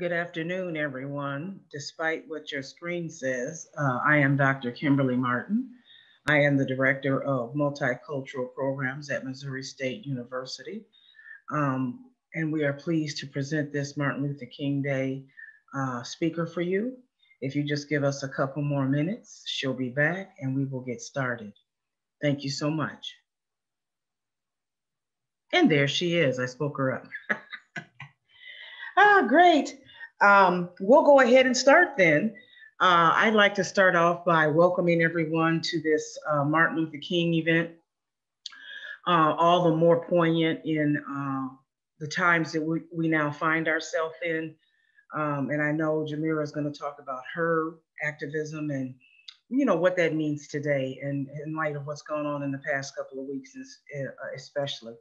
Good afternoon, everyone. Despite what your screen says, uh, I am Dr. Kimberly Martin. I am the Director of Multicultural Programs at Missouri State University. Um, and we are pleased to present this Martin Luther King Day uh, speaker for you. If you just give us a couple more minutes, she'll be back and we will get started. Thank you so much. And there she is, I spoke her up. ah, great. Um, we'll go ahead and start then. Uh, I'd like to start off by welcoming everyone to this uh, Martin Luther King event. Uh, all the more poignant in uh, the times that we, we now find ourselves in. Um, and I know Jamira is going to talk about her activism and you know what that means today and in light of what's going on in the past couple of weeks uh, especially.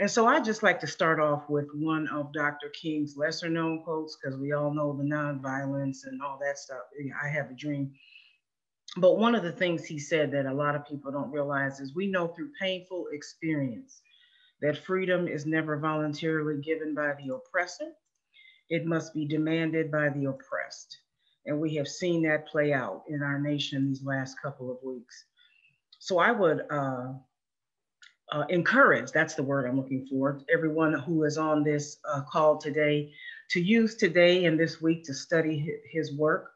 And so I just like to start off with one of Dr. King's lesser known quotes because we all know the nonviolence and all that stuff. I have a dream. But one of the things he said that a lot of people don't realize is we know through painful experience that freedom is never voluntarily given by the oppressor. It must be demanded by the oppressed. And we have seen that play out in our nation these last couple of weeks. So I would uh, uh, encourage, that's the word I'm looking for, everyone who is on this uh, call today to use today and this week to study his work.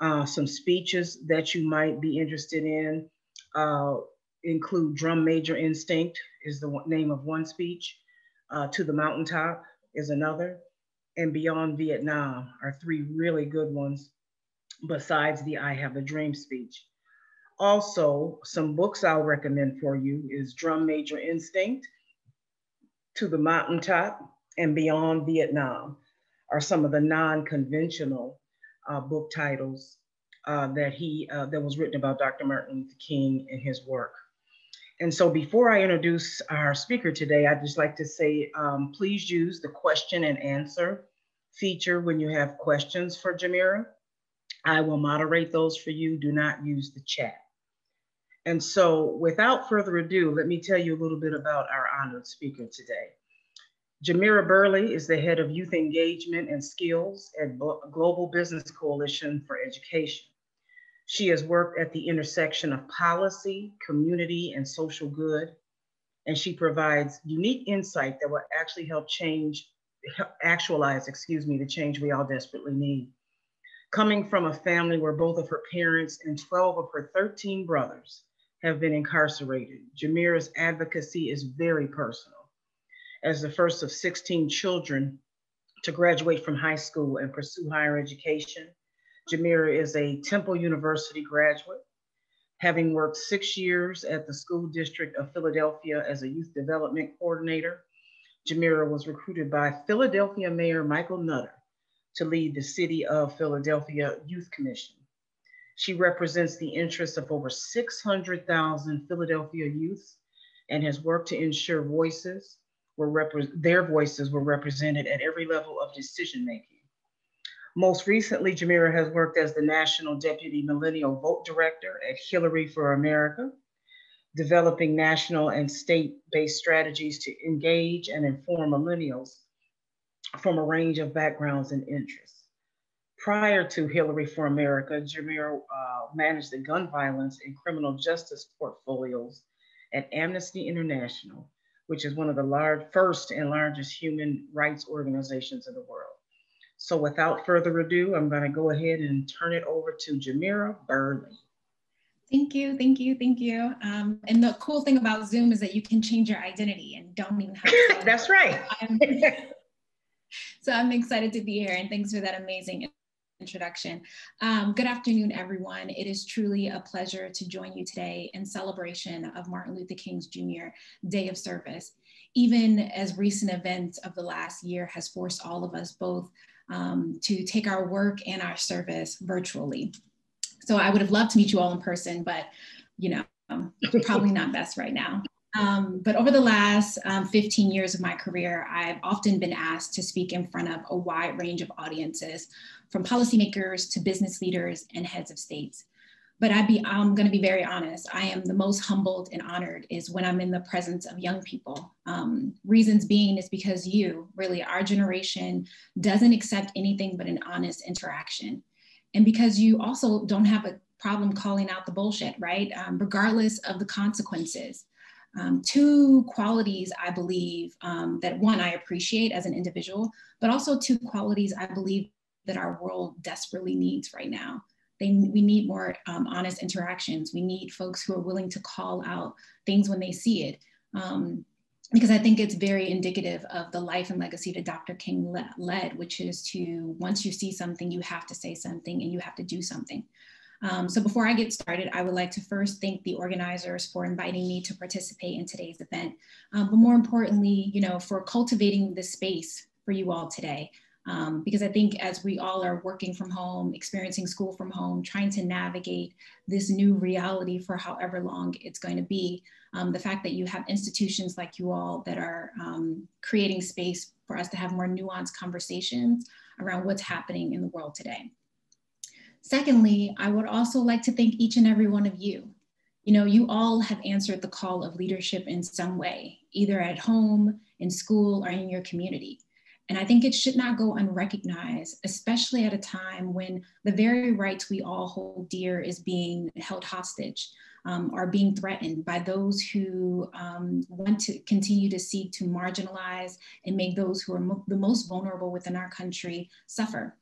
Uh, some speeches that you might be interested in uh, include Drum Major Instinct is the name of one speech, uh, To the Mountaintop is another, and Beyond Vietnam are three really good ones besides the I Have a Dream speech. Also, some books I'll recommend for you is Drum Major Instinct, To the Mountaintop, and Beyond Vietnam are some of the non-conventional uh, book titles uh, that he uh, that was written about Dr. Martin Luther King and his work. And so before I introduce our speaker today, I'd just like to say, um, please use the question and answer feature when you have questions for Jamira. I will moderate those for you. Do not use the chat. And so without further ado, let me tell you a little bit about our honored speaker today. Jamira Burley is the head of youth engagement and skills at Global Business Coalition for Education. She has worked at the intersection of policy, community, and social good, and she provides unique insight that will actually help change, actualize, excuse me, the change we all desperately need. Coming from a family where both of her parents and 12 of her 13 brothers have been incarcerated. Jamira's advocacy is very personal. As the first of 16 children to graduate from high school and pursue higher education, Jamira is a Temple University graduate. Having worked six years at the School District of Philadelphia as a youth development coordinator, Jamira was recruited by Philadelphia Mayor Michael Nutter to lead the City of Philadelphia Youth Commission. She represents the interests of over 600,000 Philadelphia youth and has worked to ensure voices were their voices were represented at every level of decision making. Most recently, Jamira has worked as the National Deputy Millennial Vote Director at Hillary for America, developing national and state-based strategies to engage and inform millennials from a range of backgrounds and interests. Prior to Hillary for America, Jamira uh, managed the gun violence and criminal justice portfolios at Amnesty International, which is one of the large, first and largest human rights organizations in the world. So without further ado, I'm gonna go ahead and turn it over to Jamira Burley. Thank you, thank you, thank you. Um, and the cool thing about Zoom is that you can change your identity and don't even have to. That's right. so I'm excited to be here and thanks for that amazing introduction. Um, good afternoon, everyone. It is truly a pleasure to join you today in celebration of Martin Luther King's Jr. Day of Service. Even as recent events of the last year has forced all of us both um, to take our work and our service virtually. So I would have loved to meet you all in person, but you know, um, probably not best right now. Um, but over the last um, 15 years of my career, I've often been asked to speak in front of a wide range of audiences, from policymakers to business leaders and heads of states. but I'd be I'm going to be very honest. I am the most humbled and honored is when I'm in the presence of young people. Um, reasons being is because you, really, our generation doesn't accept anything but an honest interaction, and because you also don't have a problem calling out the bullshit, right? Um, regardless of the consequences. Um, two qualities I believe um, that one I appreciate as an individual, but also two qualities I believe that our world desperately needs right now. They, we need more um, honest interactions. We need folks who are willing to call out things when they see it. Um, because I think it's very indicative of the life and legacy that Dr. King le led, which is to once you see something, you have to say something and you have to do something. Um, so before I get started, I would like to first thank the organizers for inviting me to participate in today's event, um, but more importantly, you know, for cultivating this space for you all today. Um, because I think as we all are working from home, experiencing school from home, trying to navigate this new reality for however long it's going to be, um, the fact that you have institutions like you all that are um, creating space for us to have more nuanced conversations around what's happening in the world today. Secondly, I would also like to thank each and every one of you. You know, you all have answered the call of leadership in some way, either at home, in school, or in your community. And I think it should not go unrecognized, especially at a time when the very rights we all hold dear is being held hostage, um, are being threatened by those who um, want to continue to seek to marginalize and make those who are mo the most vulnerable within our country suffer.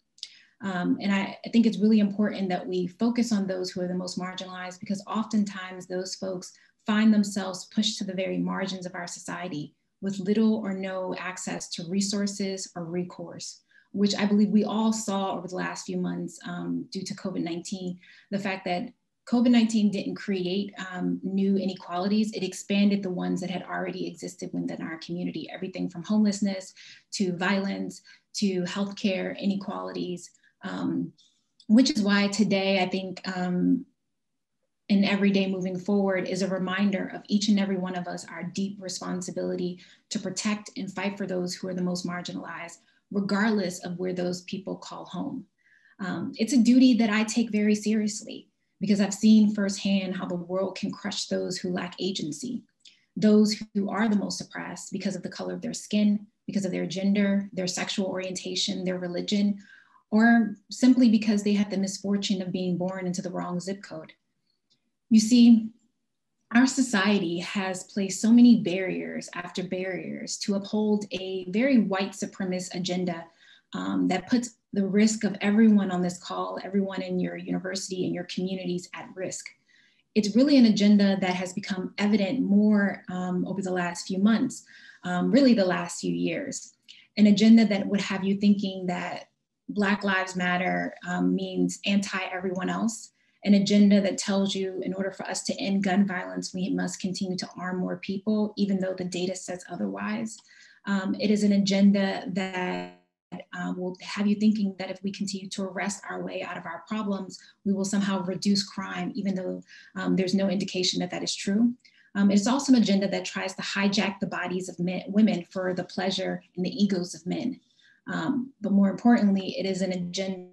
Um, and I, I, think it's really important that we focus on those who are the most marginalized because oftentimes those folks find themselves pushed to the very margins of our society with little or no access to resources or recourse, which I believe we all saw over the last few months um, due to COVID-19, the fact that COVID-19 didn't create um, new inequalities, it expanded the ones that had already existed within our community, everything from homelessness to violence to healthcare inequalities, um, which is why today I think um, in every day moving forward is a reminder of each and every one of us our deep responsibility to protect and fight for those who are the most marginalized, regardless of where those people call home. Um, it's a duty that I take very seriously because I've seen firsthand how the world can crush those who lack agency, those who are the most oppressed because of the color of their skin, because of their gender, their sexual orientation, their religion, or simply because they had the misfortune of being born into the wrong zip code. You see, our society has placed so many barriers after barriers to uphold a very white supremacist agenda um, that puts the risk of everyone on this call, everyone in your university and your communities at risk. It's really an agenda that has become evident more um, over the last few months, um, really the last few years. An agenda that would have you thinking that Black Lives Matter um, means anti everyone else, an agenda that tells you in order for us to end gun violence, we must continue to arm more people, even though the data says otherwise. Um, it is an agenda that uh, will have you thinking that if we continue to arrest our way out of our problems, we will somehow reduce crime, even though um, there's no indication that that is true. Um, it's also an agenda that tries to hijack the bodies of men, women for the pleasure and the egos of men. Um, but more importantly, it is an agenda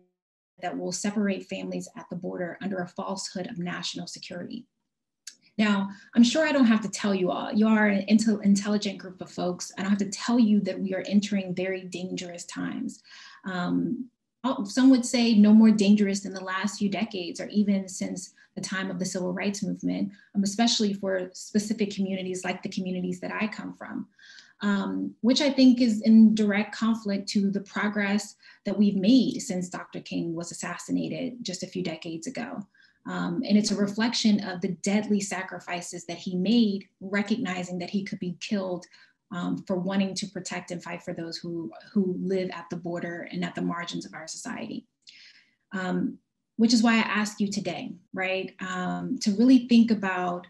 that will separate families at the border under a falsehood of national security. Now, I'm sure I don't have to tell you all, you are an intel intelligent group of folks. I don't have to tell you that we are entering very dangerous times. Um, some would say no more dangerous than the last few decades or even since the time of the civil rights movement, um, especially for specific communities like the communities that I come from um, which I think is in direct conflict to the progress that we've made since Dr. King was assassinated just a few decades ago. Um, and it's a reflection of the deadly sacrifices that he made, recognizing that he could be killed um, for wanting to protect and fight for those who, who live at the border and at the margins of our society. Um, which is why I ask you today, right, um, to really think about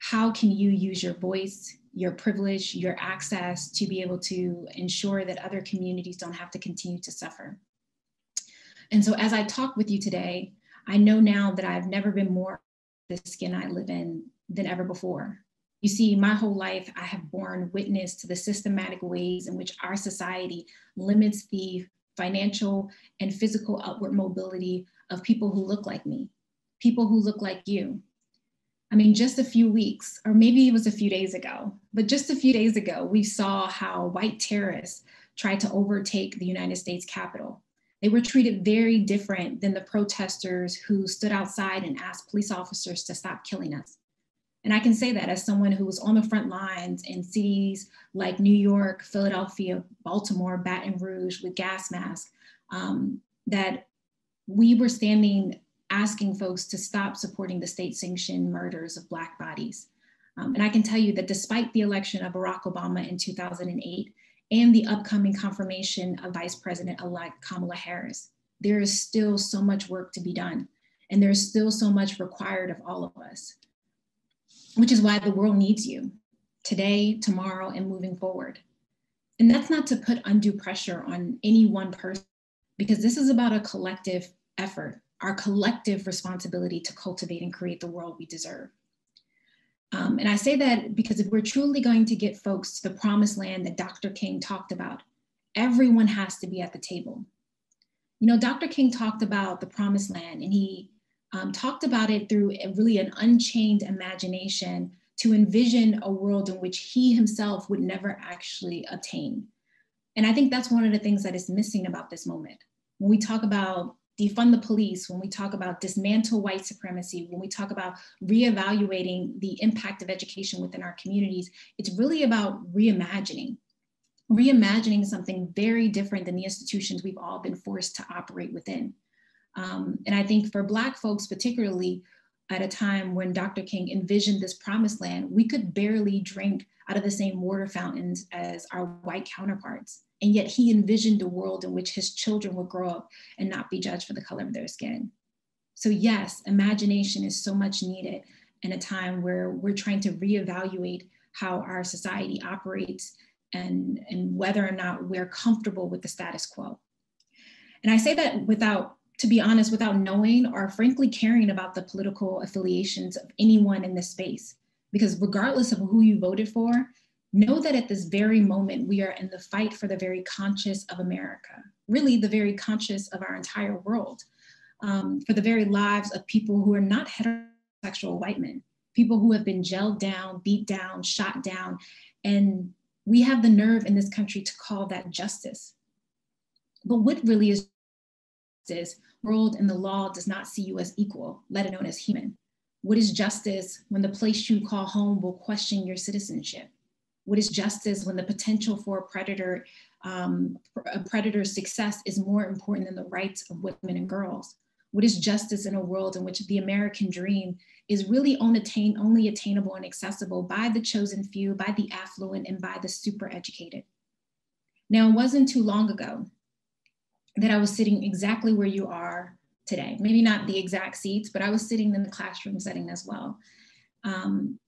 how can you use your voice, your privilege, your access to be able to ensure that other communities don't have to continue to suffer. And so as I talk with you today, I know now that I've never been more the skin I live in than ever before. You see, my whole life, I have borne witness to the systematic ways in which our society limits the financial and physical upward mobility of people who look like me, people who look like you. I mean, just a few weeks, or maybe it was a few days ago, but just a few days ago, we saw how white terrorists tried to overtake the United States Capitol. They were treated very different than the protesters who stood outside and asked police officers to stop killing us. And I can say that as someone who was on the front lines in cities like New York, Philadelphia, Baltimore, Baton Rouge with gas masks, um, that we were standing asking folks to stop supporting the state sanctioned murders of Black bodies. Um, and I can tell you that despite the election of Barack Obama in 2008 and the upcoming confirmation of Vice President elect Kamala Harris, there is still so much work to be done. And there's still so much required of all of us, which is why the world needs you today, tomorrow, and moving forward. And that's not to put undue pressure on any one person, because this is about a collective effort our collective responsibility to cultivate and create the world we deserve. Um, and I say that because if we're truly going to get folks to the promised land that Dr. King talked about, everyone has to be at the table. You know, Dr. King talked about the promised land and he um, talked about it through a, really an unchained imagination to envision a world in which he himself would never actually attain. And I think that's one of the things that is missing about this moment. When we talk about defund the police, when we talk about dismantle white supremacy, when we talk about reevaluating the impact of education within our communities, it's really about reimagining, reimagining something very different than the institutions we've all been forced to operate within. Um, and I think for Black folks, particularly at a time when Dr. King envisioned this promised land, we could barely drink out of the same water fountains as our white counterparts. And yet he envisioned a world in which his children would grow up and not be judged for the color of their skin. So, yes, imagination is so much needed in a time where we're trying to reevaluate how our society operates and, and whether or not we're comfortable with the status quo. And I say that without, to be honest, without knowing or frankly caring about the political affiliations of anyone in this space. Because regardless of who you voted for, know that at this very moment, we are in the fight for the very conscious of America, really the very conscious of our entire world, um, for the very lives of people who are not heterosexual white men, people who have been gelled down, beat down, shot down. And we have the nerve in this country to call that justice. But what really is justice? World and the law does not see you as equal, let alone as human. What is justice when the place you call home will question your citizenship? What is justice when the potential for a predator, um, a predator's success is more important than the rights of women and girls? What is justice in a world in which the American dream is really only attainable and accessible by the chosen few, by the affluent, and by the super educated? Now, it wasn't too long ago that I was sitting exactly where you are today. Maybe not the exact seats, but I was sitting in the classroom setting as well. Um,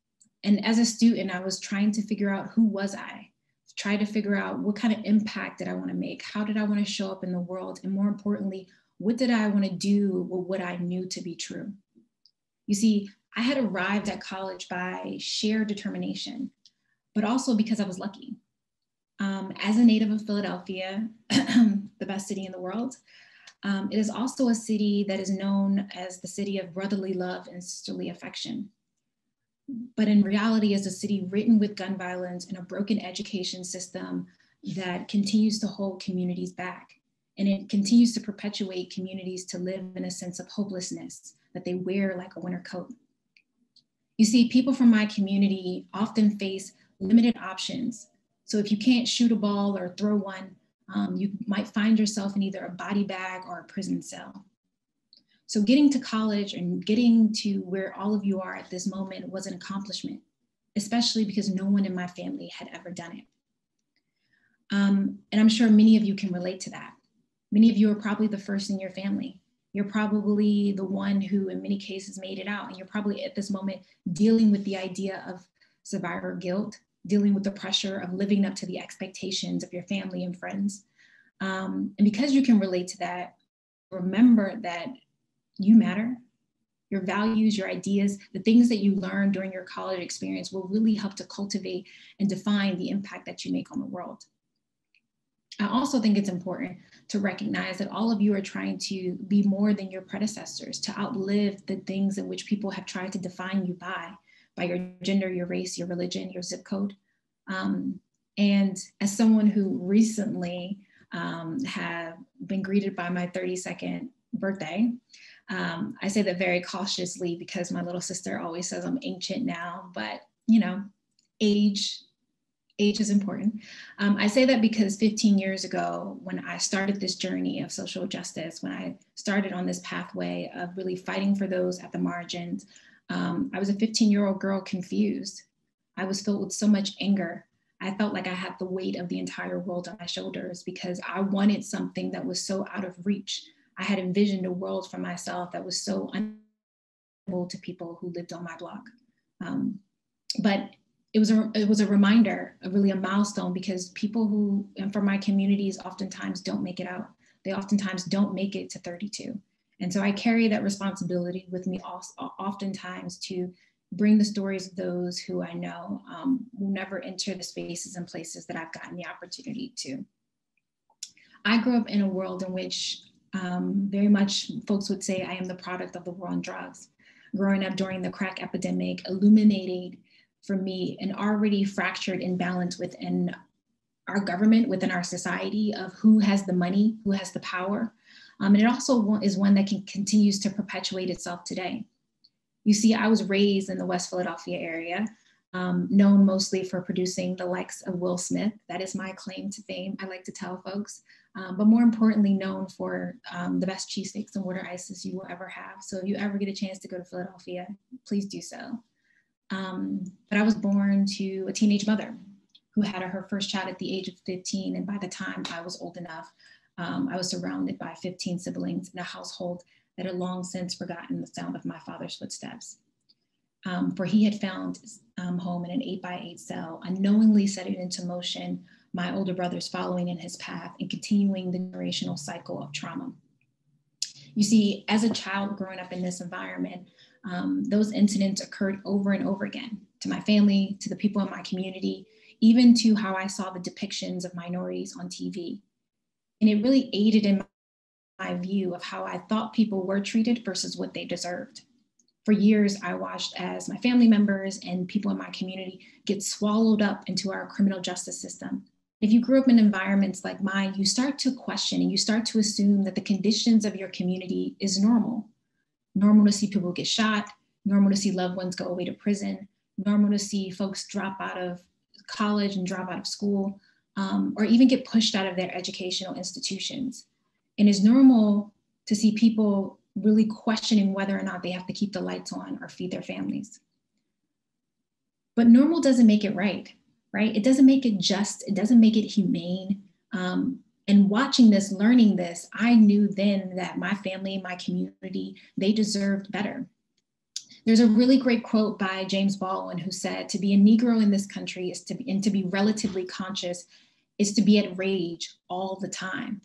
and as a student, I was trying to figure out who was I, try to figure out what kind of impact did I want to make? How did I want to show up in the world? And more importantly, what did I want to do with what I knew to be true? You see, I had arrived at college by sheer determination, but also because I was lucky. Um, as a native of Philadelphia, the best city in the world, um, it is also a city that is known as the city of brotherly love and sisterly affection but in reality is a city written with gun violence and a broken education system that continues to hold communities back. And it continues to perpetuate communities to live in a sense of hopelessness that they wear like a winter coat. You see, people from my community often face limited options. So if you can't shoot a ball or throw one, um, you might find yourself in either a body bag or a prison cell. So getting to college and getting to where all of you are at this moment was an accomplishment, especially because no one in my family had ever done it. Um, and I'm sure many of you can relate to that. Many of you are probably the first in your family. You're probably the one who, in many cases, made it out. And you're probably at this moment dealing with the idea of survivor guilt, dealing with the pressure of living up to the expectations of your family and friends. Um, and because you can relate to that, remember that you matter. Your values, your ideas, the things that you learn during your college experience will really help to cultivate and define the impact that you make on the world. I also think it's important to recognize that all of you are trying to be more than your predecessors, to outlive the things in which people have tried to define you by, by your gender, your race, your religion, your zip code. Um, and as someone who recently um, have been greeted by my 32nd birthday, um, I say that very cautiously because my little sister always says I'm ancient now, but you know, age age is important. Um, I say that because 15 years ago, when I started this journey of social justice, when I started on this pathway of really fighting for those at the margins, um, I was a 15 year old girl confused. I was filled with so much anger. I felt like I had the weight of the entire world on my shoulders because I wanted something that was so out of reach. I had envisioned a world for myself that was so unable to people who lived on my block. Um, but it was a it was a reminder, a really a milestone because people who and for my communities oftentimes don't make it out. They oftentimes don't make it to 32. And so I carry that responsibility with me oftentimes to bring the stories of those who I know um, will never enter the spaces and places that I've gotten the opportunity to. I grew up in a world in which um, very much folks would say I am the product of the war on drugs. Growing up during the crack epidemic illuminated for me an already fractured imbalance within our government, within our society of who has the money, who has the power. Um, and it also is one that can continues to perpetuate itself today. You see, I was raised in the West Philadelphia area, um, known mostly for producing the likes of Will Smith. That is my claim to fame, I like to tell folks. Um, but more importantly, known for um, the best cheesesteaks and water ices you will ever have. So if you ever get a chance to go to Philadelphia, please do so. Um, but I was born to a teenage mother who had her first child at the age of 15. And by the time I was old enough, um, I was surrounded by 15 siblings in a household that had long since forgotten the sound of my father's footsteps. Um, for he had found um, home in an eight by eight cell, unknowingly setting into motion my older brothers following in his path and continuing the generational cycle of trauma. You see, as a child growing up in this environment, um, those incidents occurred over and over again to my family, to the people in my community, even to how I saw the depictions of minorities on TV. And it really aided in my view of how I thought people were treated versus what they deserved. For years, I watched as my family members and people in my community get swallowed up into our criminal justice system. If you grew up in environments like mine, you start to question and you start to assume that the conditions of your community is normal normal to see people get shot, normal to see loved ones go away to prison, normal to see folks drop out of college and drop out of school, um, or even get pushed out of their educational institutions. And it's normal to see people really questioning whether or not they have to keep the lights on or feed their families. But normal doesn't make it right, right? It doesn't make it just, it doesn't make it humane. Um, and watching this learning this i knew then that my family my community they deserved better there's a really great quote by james baldwin who said to be a negro in this country is to be and to be relatively conscious is to be at rage all the time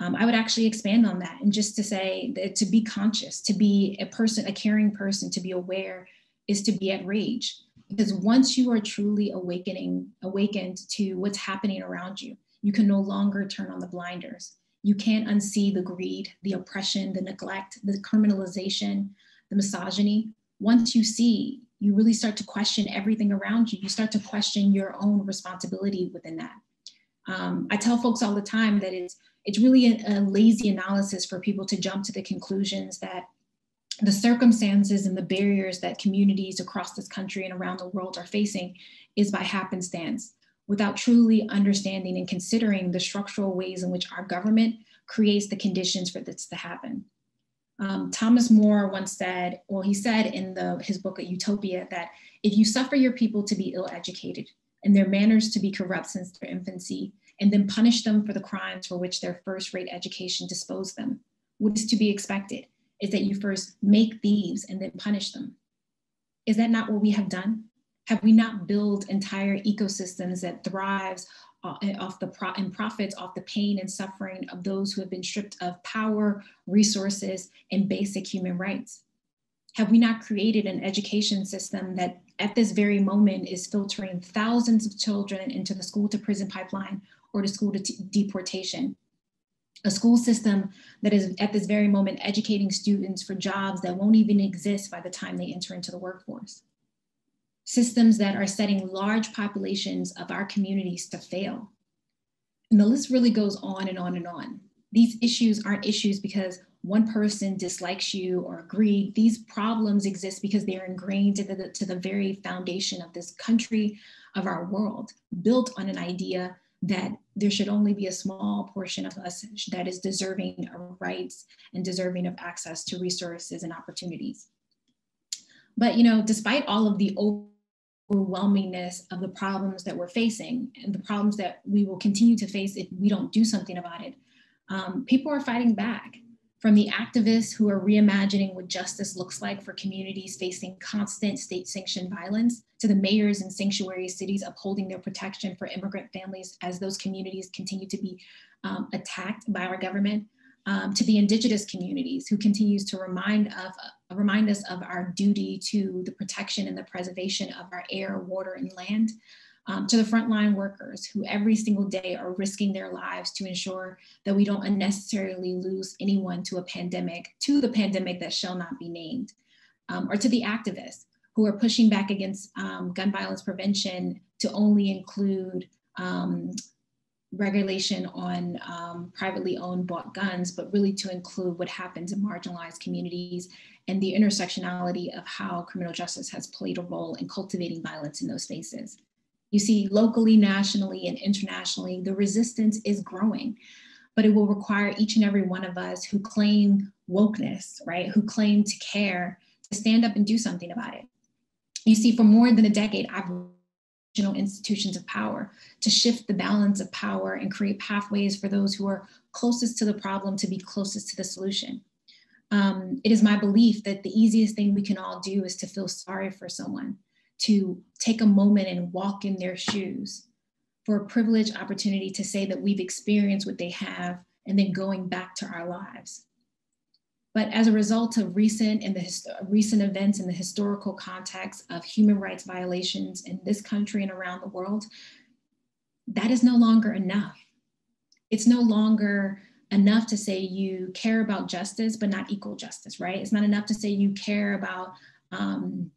um, i would actually expand on that and just to say that to be conscious to be a person a caring person to be aware is to be at rage because once you are truly awakening awakened to what's happening around you you can no longer turn on the blinders. You can't unsee the greed, the oppression, the neglect, the criminalization, the misogyny. Once you see, you really start to question everything around you. You start to question your own responsibility within that. Um, I tell folks all the time that it's it's really a, a lazy analysis for people to jump to the conclusions that the circumstances and the barriers that communities across this country and around the world are facing is by happenstance without truly understanding and considering the structural ways in which our government creates the conditions for this to happen. Um, Thomas More once said, well, he said in the, his book Utopia that if you suffer your people to be ill educated and their manners to be corrupt since their infancy, and then punish them for the crimes for which their first rate education disposed them, what is to be expected is that you first make thieves and then punish them. Is that not what we have done? Have we not built entire ecosystems that thrives uh, off the pro- and profits off the pain and suffering of those who have been stripped of power, resources, and basic human rights? Have we not created an education system that at this very moment is filtering thousands of children into the school to prison pipeline or to school to deportation. A school system that is at this very moment educating students for jobs that won't even exist by the time they enter into the workforce. Systems that are setting large populations of our communities to fail. And the list really goes on and on and on. These issues aren't issues because one person dislikes you or agree. These problems exist because they are ingrained to the, to the very foundation of this country, of our world, built on an idea that there should only be a small portion of us that is deserving of rights and deserving of access to resources and opportunities. But you know, despite all of the overwhelmingness of the problems that we're facing and the problems that we will continue to face if we don't do something about it, um, people are fighting back from the activists who are reimagining what justice looks like for communities facing constant state sanctioned violence, to the mayors and sanctuary cities upholding their protection for immigrant families as those communities continue to be um, attacked by our government, um, to the indigenous communities who continues to remind, of, uh, remind us of our duty to the protection and the preservation of our air, water, and land um, to the frontline workers who every single day are risking their lives to ensure that we don't unnecessarily lose anyone to a pandemic, to the pandemic that shall not be named, um, or to the activists who are pushing back against um, gun violence prevention to only include um, regulation on um, privately owned bought guns, but really to include what happens in marginalized communities and the intersectionality of how criminal justice has played a role in cultivating violence in those spaces. You see, locally, nationally, and internationally, the resistance is growing, but it will require each and every one of us who claim wokeness, right, who claim to care, to stand up and do something about it. You see, for more than a decade, I've institutions of power to shift the balance of power and create pathways for those who are closest to the problem to be closest to the solution. Um, it is my belief that the easiest thing we can all do is to feel sorry for someone, to take a moment and walk in their shoes for a privileged opportunity to say that we've experienced what they have and then going back to our lives. But as a result of recent and the recent events in the historical context of human rights violations in this country and around the world, that is no longer enough. It's no longer enough to say you care about justice, but not equal justice, right? It's not enough to say you care about um,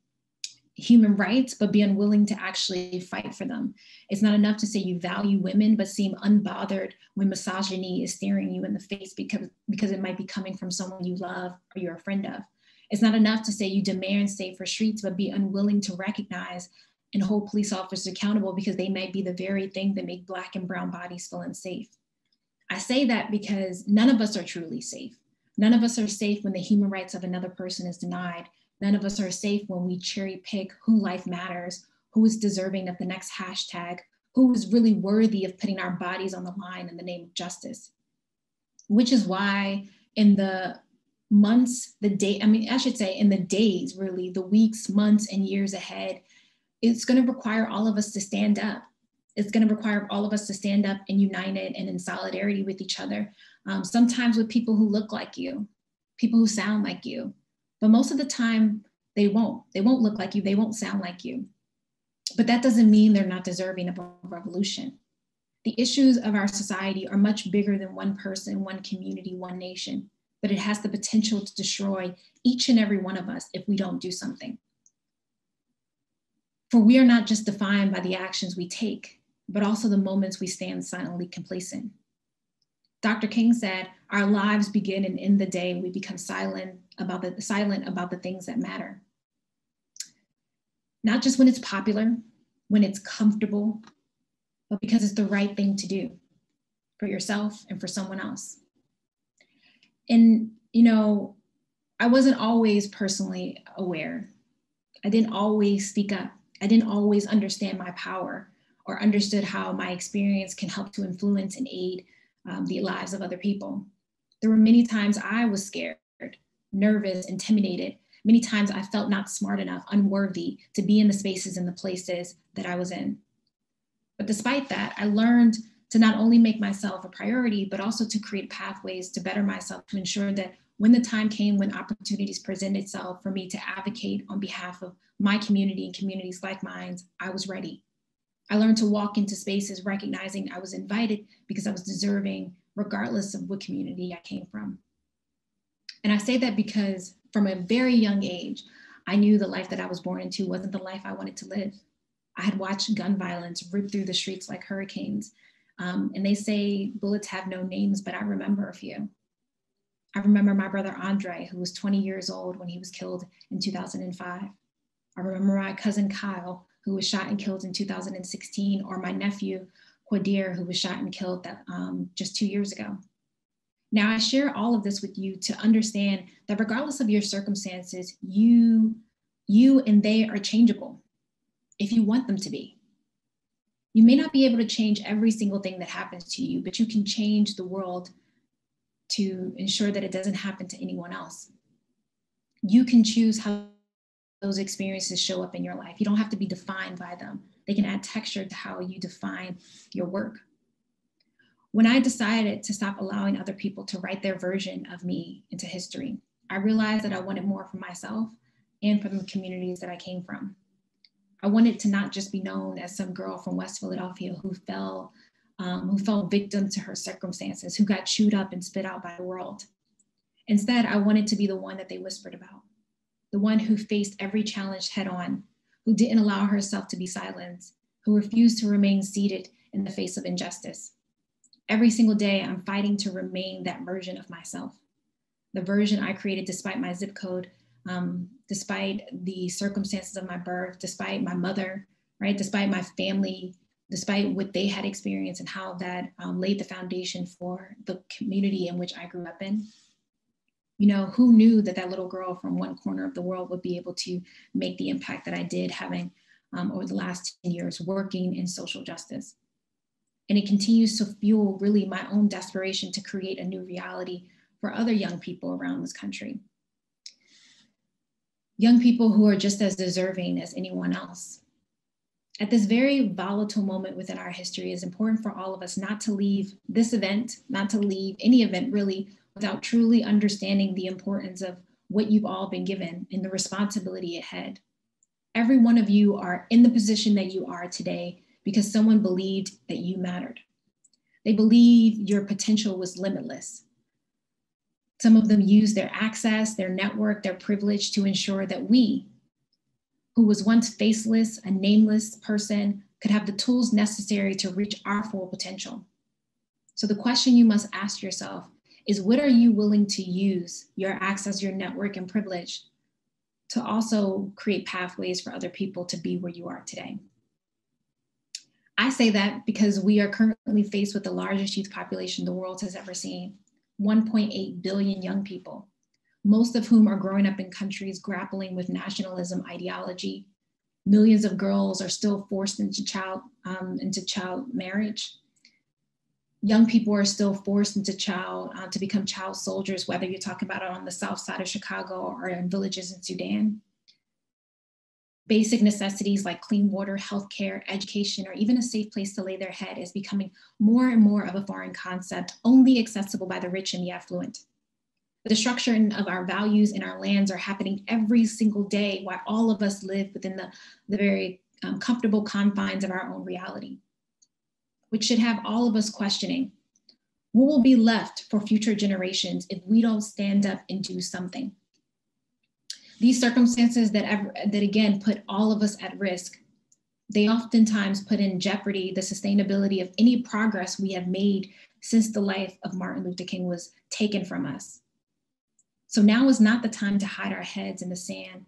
human rights, but be unwilling to actually fight for them. It's not enough to say you value women, but seem unbothered when misogyny is staring you in the face because, because it might be coming from someone you love or you're a friend of. It's not enough to say you demand safer streets, but be unwilling to recognize and hold police officers accountable because they might be the very thing that make Black and Brown bodies feel unsafe. I say that because none of us are truly safe. None of us are safe when the human rights of another person is denied None of us are safe when we cherry pick who life matters, who is deserving of the next hashtag, who is really worthy of putting our bodies on the line in the name of justice. Which is why in the months, the day, I mean, I should say in the days, really, the weeks, months, and years ahead, it's going to require all of us to stand up. It's going to require all of us to stand up and united and in solidarity with each other. Um, sometimes with people who look like you, people who sound like you, but most of the time, they won't. They won't look like you, they won't sound like you. But that doesn't mean they're not deserving of a revolution. The issues of our society are much bigger than one person, one community, one nation, but it has the potential to destroy each and every one of us if we don't do something. For we are not just defined by the actions we take, but also the moments we stand silently complacent. Dr. King said, our lives begin and end the day we become silent about the silent about the things that matter. Not just when it's popular, when it's comfortable, but because it's the right thing to do for yourself and for someone else. And you know, I wasn't always personally aware. I didn't always speak up. I didn't always understand my power or understood how my experience can help to influence and aid um, the lives of other people. There were many times I was scared, nervous, intimidated. Many times I felt not smart enough, unworthy to be in the spaces and the places that I was in. But despite that, I learned to not only make myself a priority, but also to create pathways to better myself to ensure that when the time came when opportunities present itself for me to advocate on behalf of my community and communities like mine, I was ready. I learned to walk into spaces recognizing I was invited because I was deserving, regardless of what community I came from. And I say that because from a very young age, I knew the life that I was born into wasn't the life I wanted to live. I had watched gun violence rip through the streets like hurricanes. Um, and they say bullets have no names, but I remember a few. I remember my brother Andre, who was 20 years old when he was killed in 2005. I remember my cousin Kyle, who was shot and killed in 2016, or my nephew Quadir, who was shot and killed that, um, just two years ago. Now, I share all of this with you to understand that regardless of your circumstances, you, you and they are changeable if you want them to be. You may not be able to change every single thing that happens to you, but you can change the world to ensure that it doesn't happen to anyone else. You can choose how those experiences show up in your life. You don't have to be defined by them. They can add texture to how you define your work. When I decided to stop allowing other people to write their version of me into history, I realized that I wanted more for myself and for the communities that I came from. I wanted to not just be known as some girl from West Philadelphia who fell, um, who fell victim to her circumstances, who got chewed up and spit out by the world. Instead, I wanted to be the one that they whispered about, the one who faced every challenge head on, who didn't allow herself to be silenced, who refused to remain seated in the face of injustice. Every single day, I'm fighting to remain that version of myself, the version I created despite my zip code, um, despite the circumstances of my birth, despite my mother, right, despite my family, despite what they had experienced and how that um, laid the foundation for the community in which I grew up in. You know, who knew that that little girl from one corner of the world would be able to make the impact that I did, having um, over the last 10 years working in social justice? And it continues to fuel really my own desperation to create a new reality for other young people around this country. Young people who are just as deserving as anyone else. At this very volatile moment within our history, it's important for all of us not to leave this event, not to leave any event really, without truly understanding the importance of what you've all been given and the responsibility ahead. Every one of you are in the position that you are today because someone believed that you mattered. They believed your potential was limitless. Some of them used their access, their network, their privilege to ensure that we, who was once faceless, a nameless person, could have the tools necessary to reach our full potential. So the question you must ask yourself is what are you willing to use your access, your network, and privilege to also create pathways for other people to be where you are today? I say that because we are currently faced with the largest youth population the world has ever seen 1.8 billion young people, most of whom are growing up in countries grappling with nationalism ideology. Millions of girls are still forced into child, um, into child marriage. Young people are still forced into child uh, to become child soldiers, whether you're talking about it on the south side of Chicago or in villages in Sudan basic necessities like clean water, healthcare, education, or even a safe place to lay their head is becoming more and more of a foreign concept, only accessible by the rich and the affluent. The destruction of our values and our lands are happening every single day while all of us live within the, the very um, comfortable confines of our own reality, which should have all of us questioning what will be left for future generations if we don't stand up and do something? These circumstances that, ever, that again put all of us at risk, they oftentimes put in jeopardy the sustainability of any progress we have made since the life of Martin Luther King was taken from us. So now is not the time to hide our heads in the sand,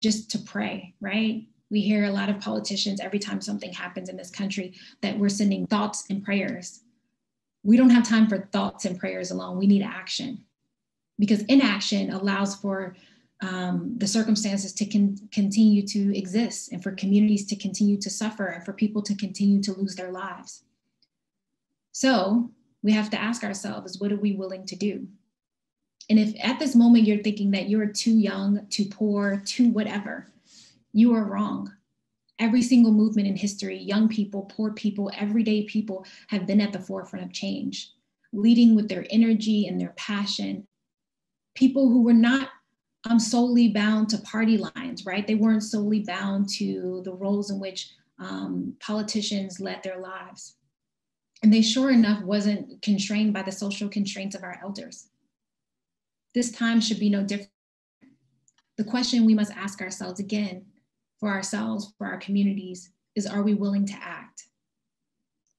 just to pray, right? We hear a lot of politicians every time something happens in this country that we're sending thoughts and prayers. We don't have time for thoughts and prayers alone. We need action because inaction allows for um, the circumstances to con- continue to exist and for communities to continue to suffer and for people to continue to lose their lives. So we have to ask ourselves, what are we willing to do? And if at this moment you're thinking that you're too young, too poor, too whatever, you are wrong. Every single movement in history, young people, poor people, everyday people have been at the forefront of change, leading with their energy and their passion. People who were not um, solely bound to party lines, right? They weren't solely bound to the roles in which um, politicians led their lives. And they sure enough wasn't constrained by the social constraints of our elders. This time should be no different. The question we must ask ourselves again for ourselves, for our communities, is are we willing to act?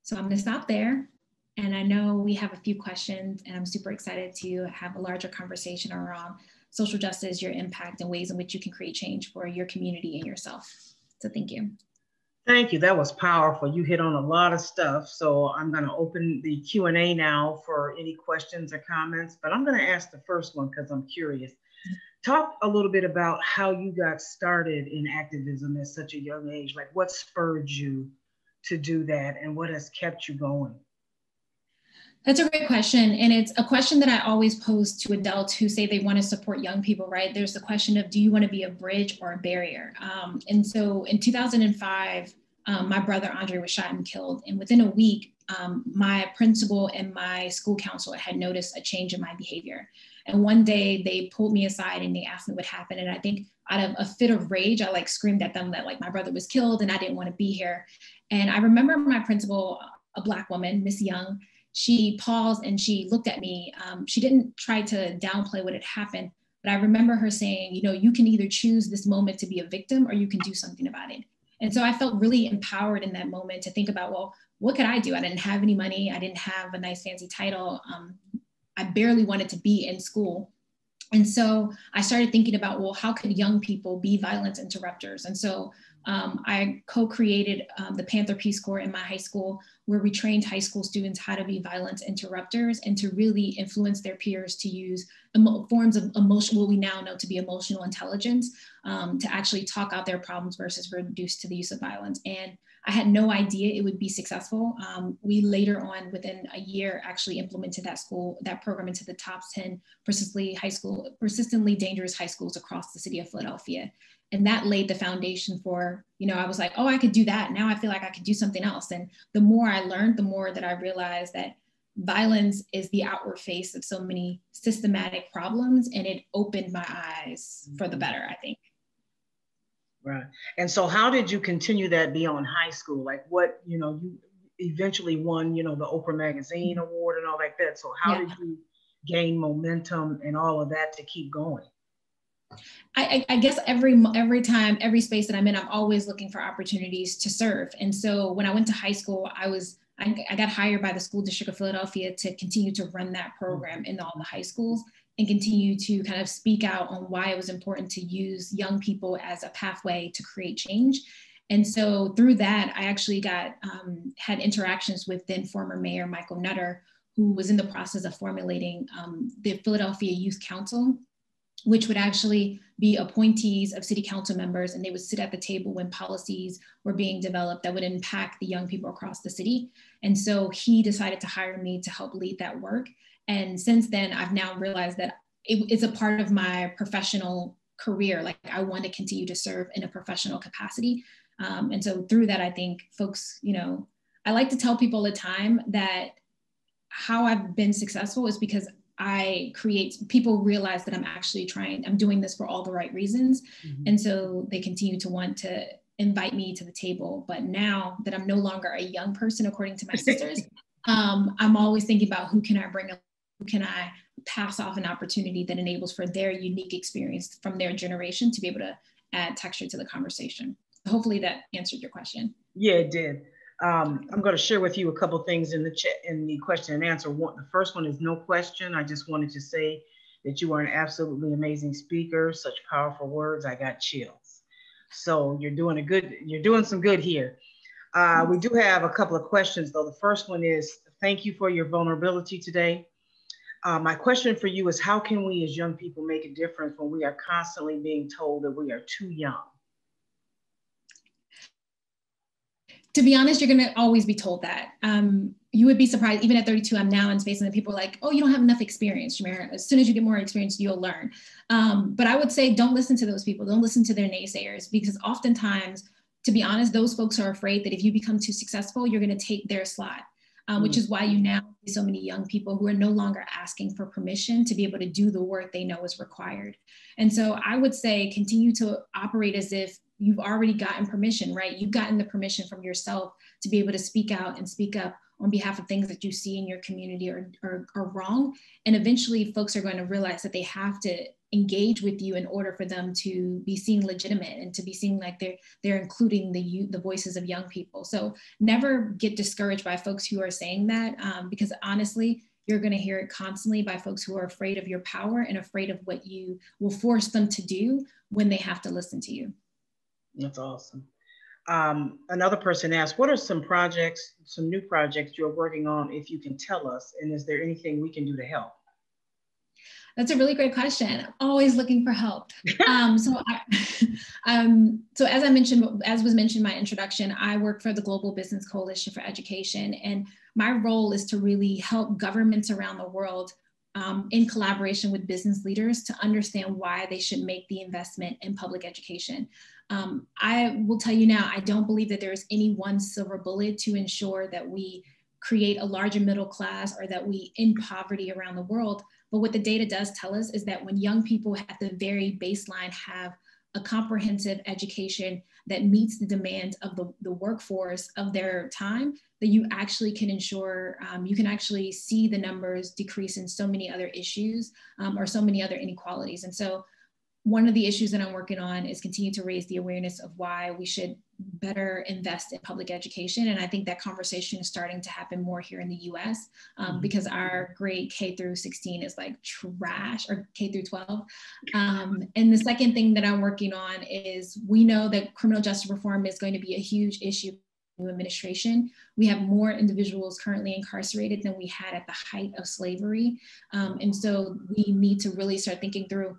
So I'm gonna stop there. And I know we have a few questions and I'm super excited to have a larger conversation around social justice, your impact and ways in which you can create change for your community and yourself. So thank you. Thank you. That was powerful. You hit on a lot of stuff. So I'm going to open the Q&A now for any questions or comments, but I'm going to ask the first one because I'm curious. Talk a little bit about how you got started in activism at such a young age. Like what spurred you to do that and what has kept you going? That's a great question. And it's a question that I always pose to adults who say they want to support young people, right? There's the question of do you want to be a bridge or a barrier? Um, and so in 2005, um, my brother Andre was shot and killed. And within a week, um, my principal and my school counselor had noticed a change in my behavior. And one day they pulled me aside and they asked me what happened. And I think out of a fit of rage, I like screamed at them that like my brother was killed and I didn't want to be here. And I remember my principal, a black woman, Miss Young, she paused and she looked at me. Um, she didn't try to downplay what had happened, but I remember her saying, you know, you can either choose this moment to be a victim or you can do something about it. And so I felt really empowered in that moment to think about, well, what could I do? I didn't have any money. I didn't have a nice fancy title. Um, I barely wanted to be in school. And so I started thinking about, well, how could young people be violence interrupters? And so um, I co-created um, the Panther Peace Corps in my high school, where we trained high school students how to be violence interrupters and to really influence their peers to use emo- forms of emotion, what we now know to be emotional intelligence, um, to actually talk out their problems versus reduce to the use of violence. And I had no idea it would be successful. Um, we later on, within a year, actually implemented that school, that program into the top 10 persistently high school, persistently dangerous high schools across the city of Philadelphia and that laid the foundation for you know i was like oh i could do that now i feel like i could do something else and the more i learned the more that i realized that violence is the outward face of so many systematic problems and it opened my eyes for the mm-hmm. better i think right and so how did you continue that beyond high school like what you know you eventually won you know the oprah magazine mm-hmm. award and all like that so how yeah. did you gain momentum and all of that to keep going I, I, guess every every time, every space that I'm in, I'm always looking for opportunities to serve. And so when I went to high school, I was I, I got hired by the school district of Philadelphia to continue to run that program in all the high schools and continue to kind of speak out on why it was important to use young people as a pathway to create change. And so through that, I actually got um, had interactions with then former Mayor Michael Nutter, who was in the process of formulating um, the Philadelphia Youth Council which would actually be appointees of city council members and they would sit at the table when policies were being developed that would impact the young people across the city. And so he decided to hire me to help lead that work. And since then, I've now realized that it, it's a part of my professional career. Like I want to continue to serve in a professional capacity. Um, and so through that, I think folks, you know, I like to tell people all the time that how I've been successful is because I create, people realize that I'm actually trying, I'm doing this for all the right reasons. Mm-hmm. And so they continue to want to invite me to the table. But now that I'm no longer a young person, according to my sisters, um, I'm always thinking about who can I bring, can I pass off an opportunity that enables for their unique experience from their generation to be able to add texture to the conversation. Hopefully that answered your question. Yeah, it did. Um, I'm going to share with you a couple things in the chat in the question and answer. One, the first one is no question. I just wanted to say that you are an absolutely amazing speaker. Such powerful words. I got chills. So you're doing a good. You're doing some good here. Uh, we do have a couple of questions though. The first one is thank you for your vulnerability today. Uh, my question for you is how can we as young people make a difference when we are constantly being told that we are too young? to be honest, you're going to always be told that. Um, you would be surprised, even at 32, I'm now in space and people are like, oh, you don't have enough experience, Jamira. As soon as you get more experience, you'll learn. Um, but I would say don't listen to those people. Don't listen to their naysayers because oftentimes, to be honest, those folks are afraid that if you become too successful, you're going to take their slot. Uh, which is why you now see so many young people who are no longer asking for permission to be able to do the work they know is required. And so I would say continue to operate as if you've already gotten permission, right? You've gotten the permission from yourself to be able to speak out and speak up on behalf of things that you see in your community are, are, are wrong. And eventually folks are going to realize that they have to engage with you in order for them to be seen legitimate and to be seen like they're they're including the youth, the voices of young people. So never get discouraged by folks who are saying that um, because honestly, you're going to hear it constantly by folks who are afraid of your power and afraid of what you will force them to do when they have to listen to you. That's awesome. Um, another person asked, what are some projects, some new projects you're working on, if you can tell us, and is there anything we can do to help? That's a really great question. Always looking for help. Um, so, I, um, so as I mentioned, as was mentioned in my introduction, I work for the Global Business Coalition for Education, and my role is to really help governments around the world um, in collaboration with business leaders to understand why they should make the investment in public education. Um, I will tell you now, I don't believe that there is any one silver bullet to ensure that we create a larger middle class or that we end poverty around the world. But what the data does tell us is that when young people at the very baseline have a comprehensive education that meets the demands of the, the workforce of their time, that you actually can ensure, um, you can actually see the numbers decrease in so many other issues um, or so many other inequalities. And so one of the issues that I'm working on is continue to raise the awareness of why we should better invest in public education. And I think that conversation is starting to happen more here in the US um, mm-hmm. because our grade K through 16 is like trash or K through 12. Um, and the second thing that I'm working on is we know that criminal justice reform is going to be a huge issue new administration. We have more individuals currently incarcerated than we had at the height of slavery. Um, and so we need to really start thinking through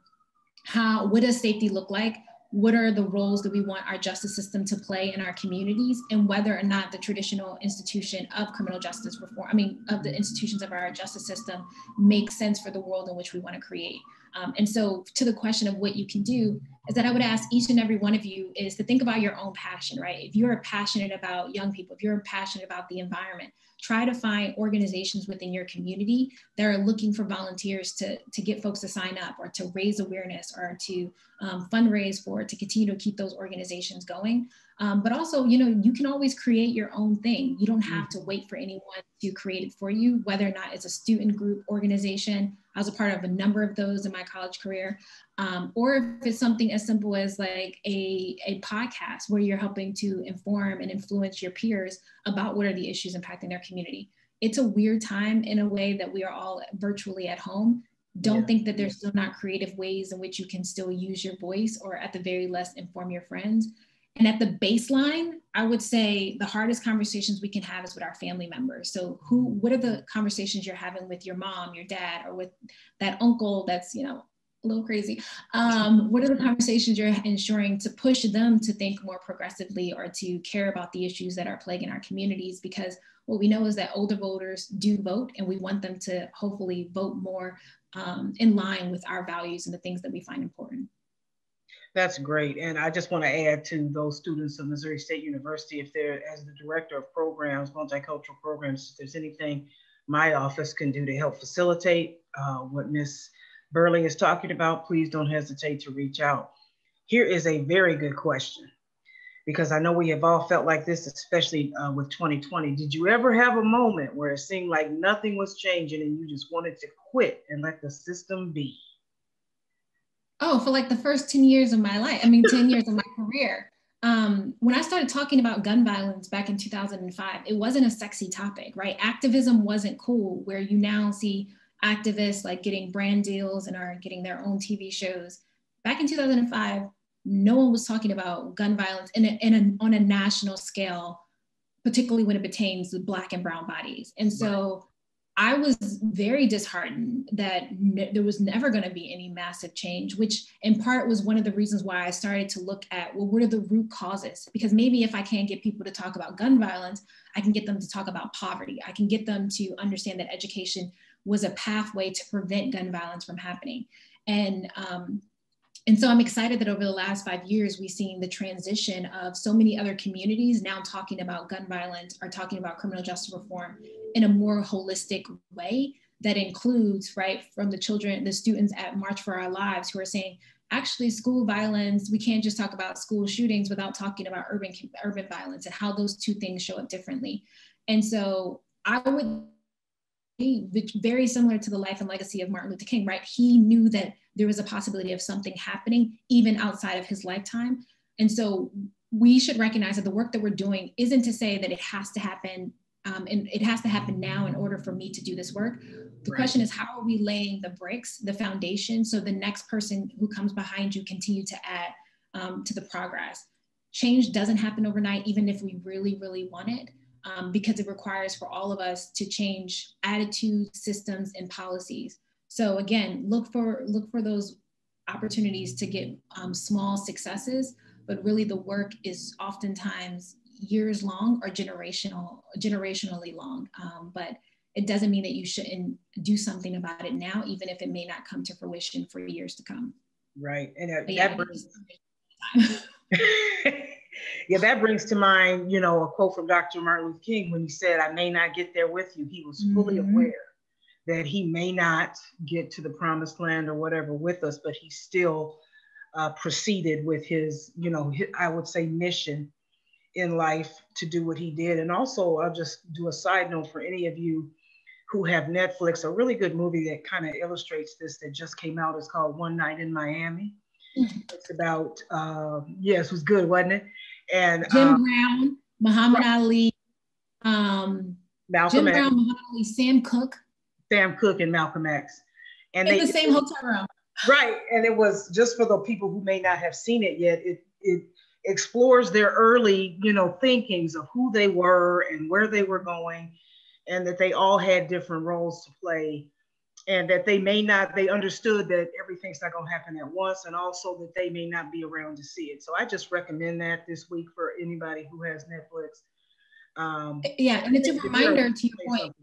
how, what does safety look like? What are the roles that we want our justice system to play in our communities and whether or not the traditional institution of criminal justice reform, I mean, of the institutions of our justice system makes sense for the world in which we want to create. Um, and so to the question of what you can do is that I would ask each and every one of you is to think about your own passion, right? If you're passionate about young people, if you're passionate about the environment, try to find organizations within your community that are looking for volunteers to, to get folks to sign up or to raise awareness or to um, fundraise for to continue to keep those organizations going. Um, but also, you know, you can always create your own thing. You don't have to wait for anyone to create it for you, whether or not it's a student group organization. I was a part of a number of those in my college career. Um, or if it's something as simple as like a, a podcast where you're helping to inform and influence your peers about what are the issues impacting their community. It's a weird time in a way that we are all virtually at home. Don't yeah. think that there's still not creative ways in which you can still use your voice or at the very least inform your friends and at the baseline, I would say the hardest conversations we can have is with our family members. So who what are the conversations you're having with your mom, your dad, or with that uncle that's, you know, a little crazy. Um, what are the conversations you're ensuring to push them to think more progressively or to care about the issues that are plaguing our communities? Because what we know is that older voters do vote, and we want them to hopefully vote more um, in line with our values and the things that we find important. That's great. And I just want to add to those students of Missouri State University, if they're, as the director of programs, multicultural programs, if there's anything my office can do to help facilitate uh, what Ms. Burley is talking about, please don't hesitate to reach out. Here is a very good question, because I know we have all felt like this, especially uh, with 2020. Did you ever have a moment where it seemed like nothing was changing and you just wanted to quit and let the system be? Oh, for like the first 10 years of my life, I mean, 10 years of my career. Um, when I started talking about gun violence back in 2005, it wasn't a sexy topic, right? Activism wasn't cool, where you now see activists like getting brand deals and are getting their own TV shows. Back in 2005, no one was talking about gun violence in a, in a, on a national scale, particularly when it pertains to Black and Brown bodies. And so I was very disheartened that there was never going to be any massive change, which in part was one of the reasons why I started to look at well, what are the root causes? Because maybe if I can't get people to talk about gun violence, I can get them to talk about poverty. I can get them to understand that education was a pathway to prevent gun violence from happening. And um, and so I'm excited that over the last five years, we've seen the transition of so many other communities now talking about gun violence or talking about criminal justice reform in a more holistic way that includes, right, from the children, the students at March for Our Lives who are saying, actually school violence, we can't just talk about school shootings without talking about urban, urban violence and how those two things show up differently. And so I would be very similar to the life and legacy of Martin Luther King, right? He knew that there was a possibility of something happening even outside of his lifetime. And so we should recognize that the work that we're doing isn't to say that it has to happen um, and it has to happen now in order for me to do this work. The right. question is, how are we laying the bricks, the foundation, so the next person who comes behind you continue to add um, to the progress? Change doesn't happen overnight, even if we really, really want it um, because it requires for all of us to change attitudes, systems, and policies. So again, look for look for those opportunities to get um, small successes, but really the work is oftentimes years long or generational generationally long. Um, but it doesn't mean that you shouldn't do something about it now, even if it may not come to fruition for years to come. Right, and that, yeah, that brings. yeah, that brings to mind, you know, a quote from Dr. Martin Luther King when he said, I may not get there with you. He was fully mm-hmm. aware that he may not get to the promised land or whatever with us, but he still uh, proceeded with his, you know, his, I would say mission in life to do what he did. And also, I'll just do a side note for any of you who have Netflix, a really good movie that kind of illustrates this that just came out is called One Night in Miami. Mm-hmm. It's about, uh, yes, it was good, wasn't it? and Jim um, Brown, Muhammad right. Ali, um, Malcolm Jim. Brown, Muhammad Ali, Sam Cooke. Sam Cooke and Malcolm X. And in they, the same hotel room. Right. And it was just for the people who may not have seen it yet, it it explores their early, you know, thinkings of who they were and where they were going, and that they all had different roles to play and that they may not they understood that everything's not going to happen at once and also that they may not be around to see it so i just recommend that this week for anybody who has netflix um, yeah and it's a reminder to your point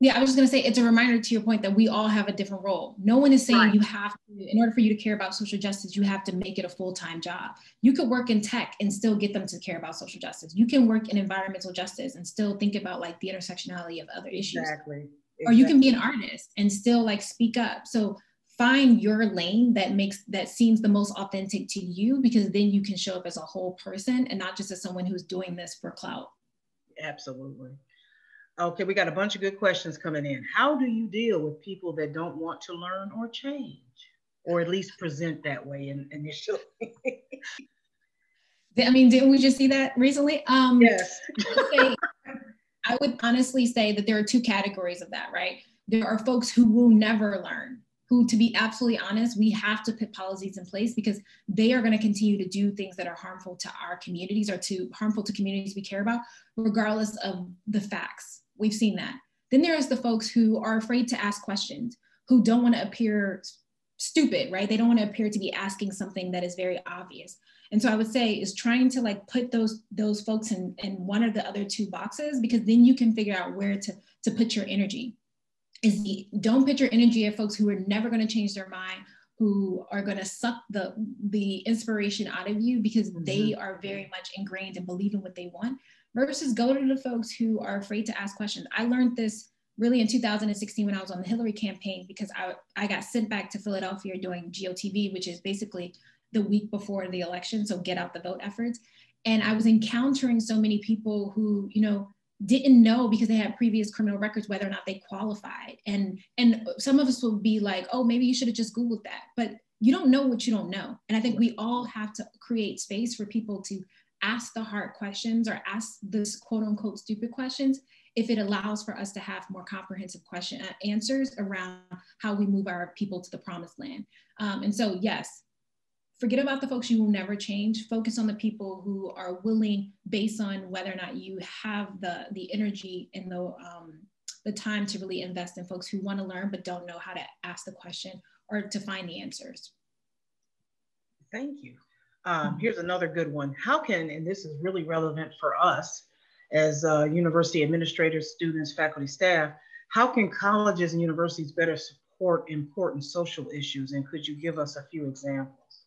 yeah i was just going to say it's a reminder to your point that we all have a different role. No one is saying right. you have to in order for you to care about social justice you have to make it a full-time job. You could work in tech and still get them to care about social justice. You can work in environmental justice and still think about like the intersectionality of other issues. Exactly. Or you can be an artist and still like speak up. So find your lane that makes that seems the most authentic to you because then you can show up as a whole person and not just as someone who's doing this for clout. Absolutely okay we got a bunch of good questions coming in how do you deal with people that don't want to learn or change or at least present that way in, initially I mean, didn't we just see that recently? Um, yes. I would honestly say that there are two categories of that, right? There are folks who will never learn, who, to be absolutely honest, we have to put policies in place because they are going to continue to do things that are harmful to our communities or to harmful to communities we care about, regardless of the facts. We've seen that. Then there's the folks who are afraid to ask questions, who don't want to appear stupid, right? They don't want to appear to be asking something that is very obvious. And so I would say is trying to like put those those folks in, in one or the other two boxes because then you can figure out where to, to put your energy. Is the don't put your energy at folks who are never going to change their mind, who are going to suck the the inspiration out of you because mm-hmm. they are very much ingrained and believe in what they want versus go to the folks who are afraid to ask questions. I learned this really in 2016 when I was on the Hillary campaign because I, I got sent back to Philadelphia doing GOTV, which is basically the week before the election, so get out the vote efforts. And I was encountering so many people who, you know, didn't know because they had previous criminal records whether or not they qualified. And and some of us will be like, oh, maybe you should have just Googled that. But you don't know what you don't know. And I think we all have to create space for people to ask the hard questions or ask this quote unquote stupid questions if it allows for us to have more comprehensive question uh, answers around how we move our people to the promised land. Um, and so, yes, forget about the folks you will never change. Focus on the people who are willing based on whether or not you have the the energy and the um, the time to really invest in folks who want to learn but don't know how to ask the question or to find the answers. Thank you um, here's another good one how can and this is really relevant for us as uh, university administrators students faculty staff how can colleges and universities better support important social issues? And could you give us a few examples?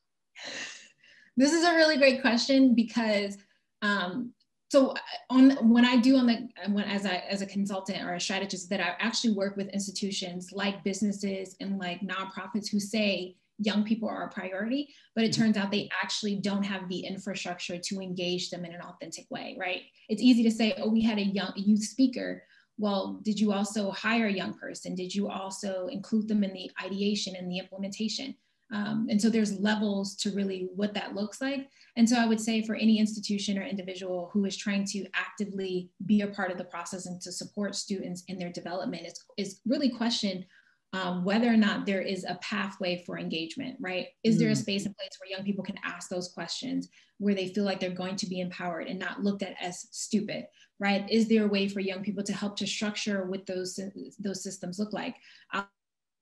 This is a really great question because um, so on when I do on the when as a as a consultant or a strategist that I actually work with institutions like businesses and like nonprofits who say young people are a priority, but it mm-hmm. turns out they actually don't have the infrastructure to engage them in an authentic way, right? It's easy to say, oh, we had a young youth speaker. Well, did you also hire a young person? Did you also include them in the ideation and the implementation? Um, and so there's levels to really what that looks like. And so I would say for any institution or individual who is trying to actively be a part of the process and to support students in their development is, is really question um, whether or not there is a pathway for engagement, right? Is there a mm. space and place where young people can ask those questions, where they feel like they're going to be empowered and not looked at as stupid, right? Is there a way for young people to help to structure what those, those systems look like?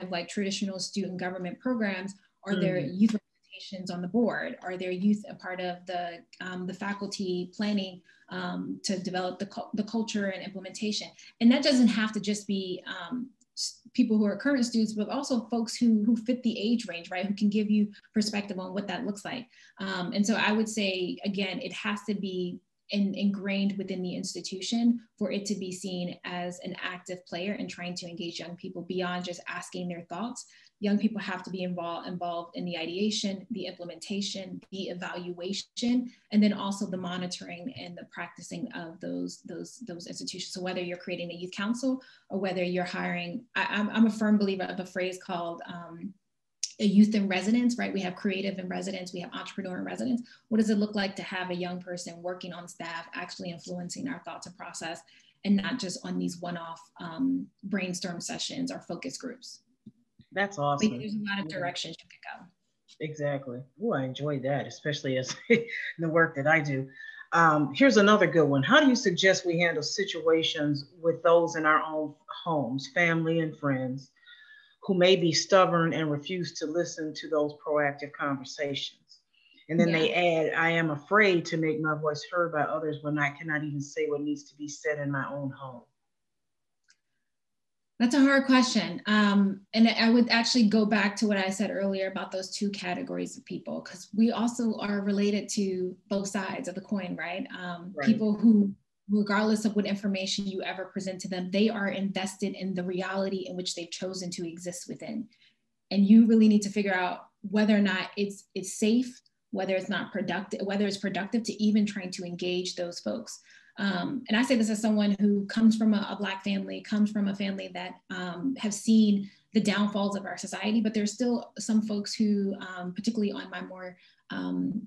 like traditional student government programs are mm. there youth representations on the board? Are there youth a part of the, um, the faculty planning um, to develop the, the culture and implementation? And that doesn't have to just be um, people who are current students, but also folks who, who fit the age range, right? Who can give you perspective on what that looks like. Um, and so I would say, again, it has to be in, ingrained within the institution for it to be seen as an active player in trying to engage young people beyond just asking their thoughts young people have to be involved involved in the ideation, the implementation, the evaluation, and then also the monitoring and the practicing of those those those institutions. So whether you're creating a youth council or whether you're hiring, I, am a firm believer of a phrase called um, a youth in residence, right? We have creative in residence, we have entrepreneur in residence. What does it look like to have a young person working on staff, actually influencing our thoughts and process, and not just on these one-off um, brainstorm sessions or focus groups? That's awesome. there's a lot of directions you could go. Exactly. Oh, I enjoy that, especially as the work that I do. Um, here's another good one. How do you suggest we handle situations with those in our own homes, family and friends, who may be stubborn and refuse to listen to those proactive conversations? And then yeah. they add, I am afraid to make my voice heard by others when I cannot even say what needs to be said in my own home. That's a hard question. Um, and I would actually go back to what I said earlier about those two categories of people, because we also are related to both sides of the coin, right? Um, right? People who, regardless of what information you ever present to them, they are invested in the reality in which they've chosen to exist within. And you really need to figure out whether or not it's it's safe, whether it's not productive, whether it's productive to even trying to engage those folks. Um, and I say this as someone who comes from a, a Black family, comes from a family that um, have seen the downfalls of our society, but there's still some folks who, um, particularly on my more um,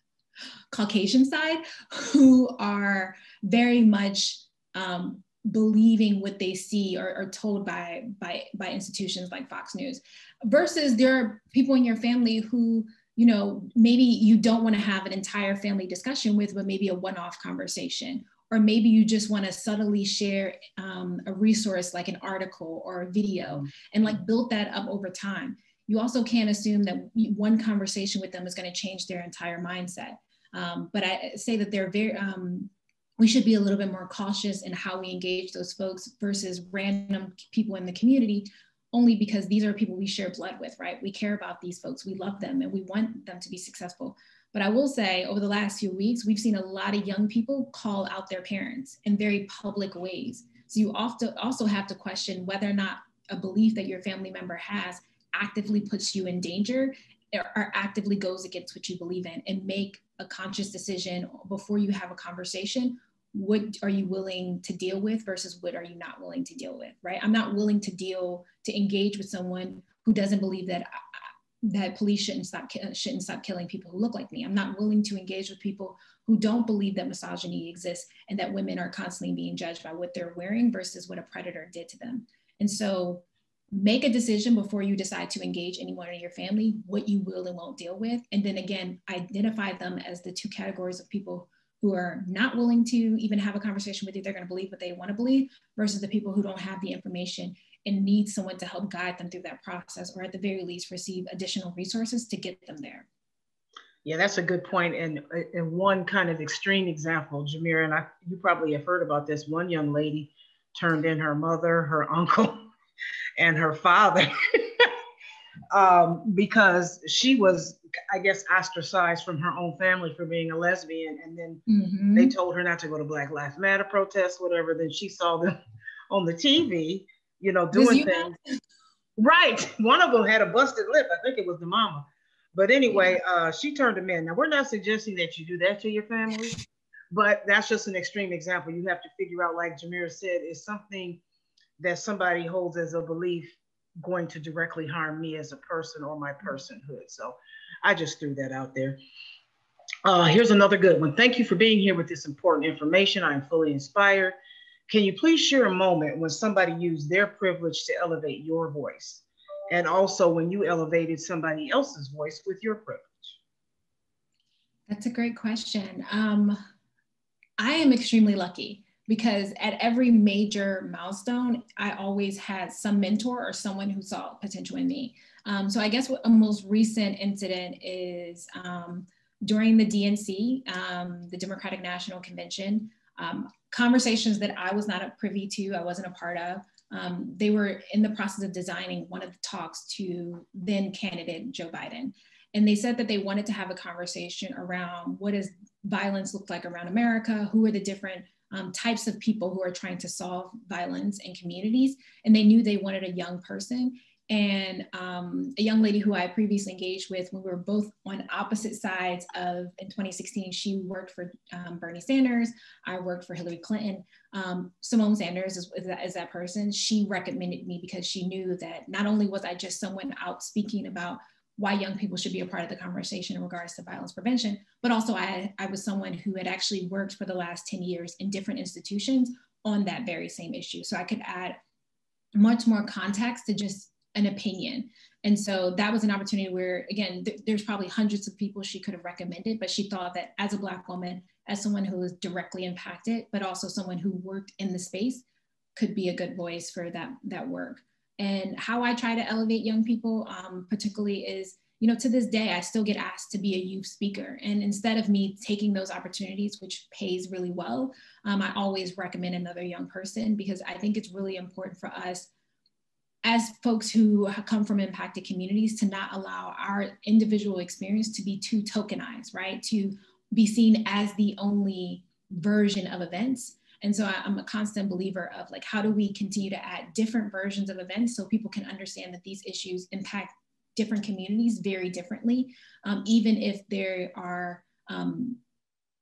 Caucasian side, who are very much um, believing what they see or, or told by, by, by institutions like Fox News, versus there are people in your family who you know, maybe you don't want to have an entire family discussion with, but maybe a one off conversation. Or maybe you just want to subtly share um, a resource like an article or a video and like build that up over time. You also can't assume that one conversation with them is going to change their entire mindset. Um, but I say that they're very, um, we should be a little bit more cautious in how we engage those folks versus random people in the community only because these are people we share blood with, right? We care about these folks, we love them, and we want them to be successful. But I will say, over the last few weeks, we've seen a lot of young people call out their parents in very public ways. So you often also have to question whether or not a belief that your family member has actively puts you in danger or actively goes against what you believe in and make a conscious decision before you have a conversation what are you willing to deal with versus what are you not willing to deal with right? I'm not willing to deal to engage with someone who doesn't believe that that police shouldn't stop shouldn't stop killing people who look like me. I'm not willing to engage with people who don't believe that misogyny exists and that women are constantly being judged by what they're wearing versus what a predator did to them. And so make a decision before you decide to engage anyone in your family what you will and won't deal with. And then again identify them as the two categories of people who are not willing to even have a conversation with you. They're going to believe what they want to believe versus the people who don't have the information and need someone to help guide them through that process or at the very least receive additional resources to get them there. Yeah, that's a good point. And, and one kind of extreme example, Jamira, and I, you probably have heard about this. One young lady turned in her mother, her uncle, and her father um, because she was, I guess, ostracized from her own family for being a lesbian. And then mm-hmm. they told her not to go to Black Lives Matter protests, whatever. Then she saw them on the TV, you know, doing things. Have- right. One of them had a busted lip. I think it was the mama. But anyway, uh, she turned him in. Now, we're not suggesting that you do that to your family, but that's just an extreme example. You have to figure out, like Jamira said, is something that somebody holds as a belief going to directly harm me as a person or my personhood. So I just threw that out there. Uh, here's another good one. Thank you for being here with this important information. I am fully inspired. Can you please share a moment when somebody used their privilege to elevate your voice? And also when you elevated somebody else's voice with your privilege? That's a great question. Um, I am extremely lucky because at every major milestone, I always had some mentor or someone who saw potential in me. Um, so I guess what a most recent incident is um, during the DNC, um, the Democratic National Convention, um, conversations that I was not privy to, I wasn't a part of. Um, they were in the process of designing one of the talks to then candidate Joe Biden. And they said that they wanted to have a conversation around what does violence look like around America? Who are the different um, types of people who are trying to solve violence in communities. And they knew they wanted a young person. And um, a young lady who I previously engaged with when we were both on opposite sides of, in 2016, she worked for um, Bernie Sanders, I worked for Hillary Clinton. Um, Symone Sanders is, is, that, is that person. She recommended me because she knew that not only was I just someone out speaking about why young people should be a part of the conversation in regards to violence prevention. But also, I, I was someone who had actually worked for the last 10 years in different institutions on that very same issue. So I could add much more context to just an opinion. And so that was an opportunity where, again, th- there's probably hundreds of people she could have recommended, but she thought that as a Black woman, as someone who was directly impacted, but also someone who worked in the space, could be a good voice for that, that work. And how I try to elevate young people, um, particularly, is you know, to this day, I still get asked to be a youth speaker. And instead of me taking those opportunities, which pays really well, um, I always recommend another young person because I think it's really important for us as folks who come from impacted communities to not allow our individual experience to be too tokenized, right? To be seen as the only version of events and so I, am a constant believer of like, how do we continue to add different versions of events so people can understand that these issues impact different communities very differently, um, even if they are um,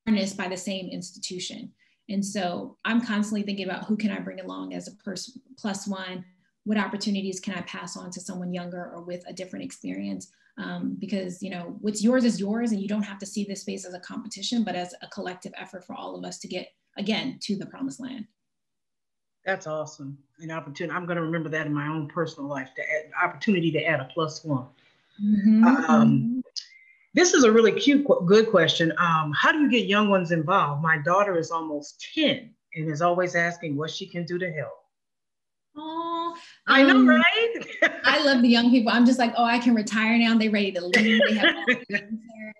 harnessed by the same institution. And so I'm constantly thinking about who can I bring along as a person plus one, what opportunities can I pass on to someone younger or with a different experience? Um, because you know what's yours is yours, and you don't have to see this space as a competition, but as a collective effort for all of us to get again to the promised land. That's awesome. An opportunity. I'm going to remember that in my own personal life. The opportunity to add a plus one. Mm-hmm. Um, this is a really cute, good question. Um, how do you get young ones involved? My daughter is almost 10 and is always asking what she can do to help. Oh, I know, um, right? I love the young people. I'm just like, oh, I can retire now. They're ready to leave. They have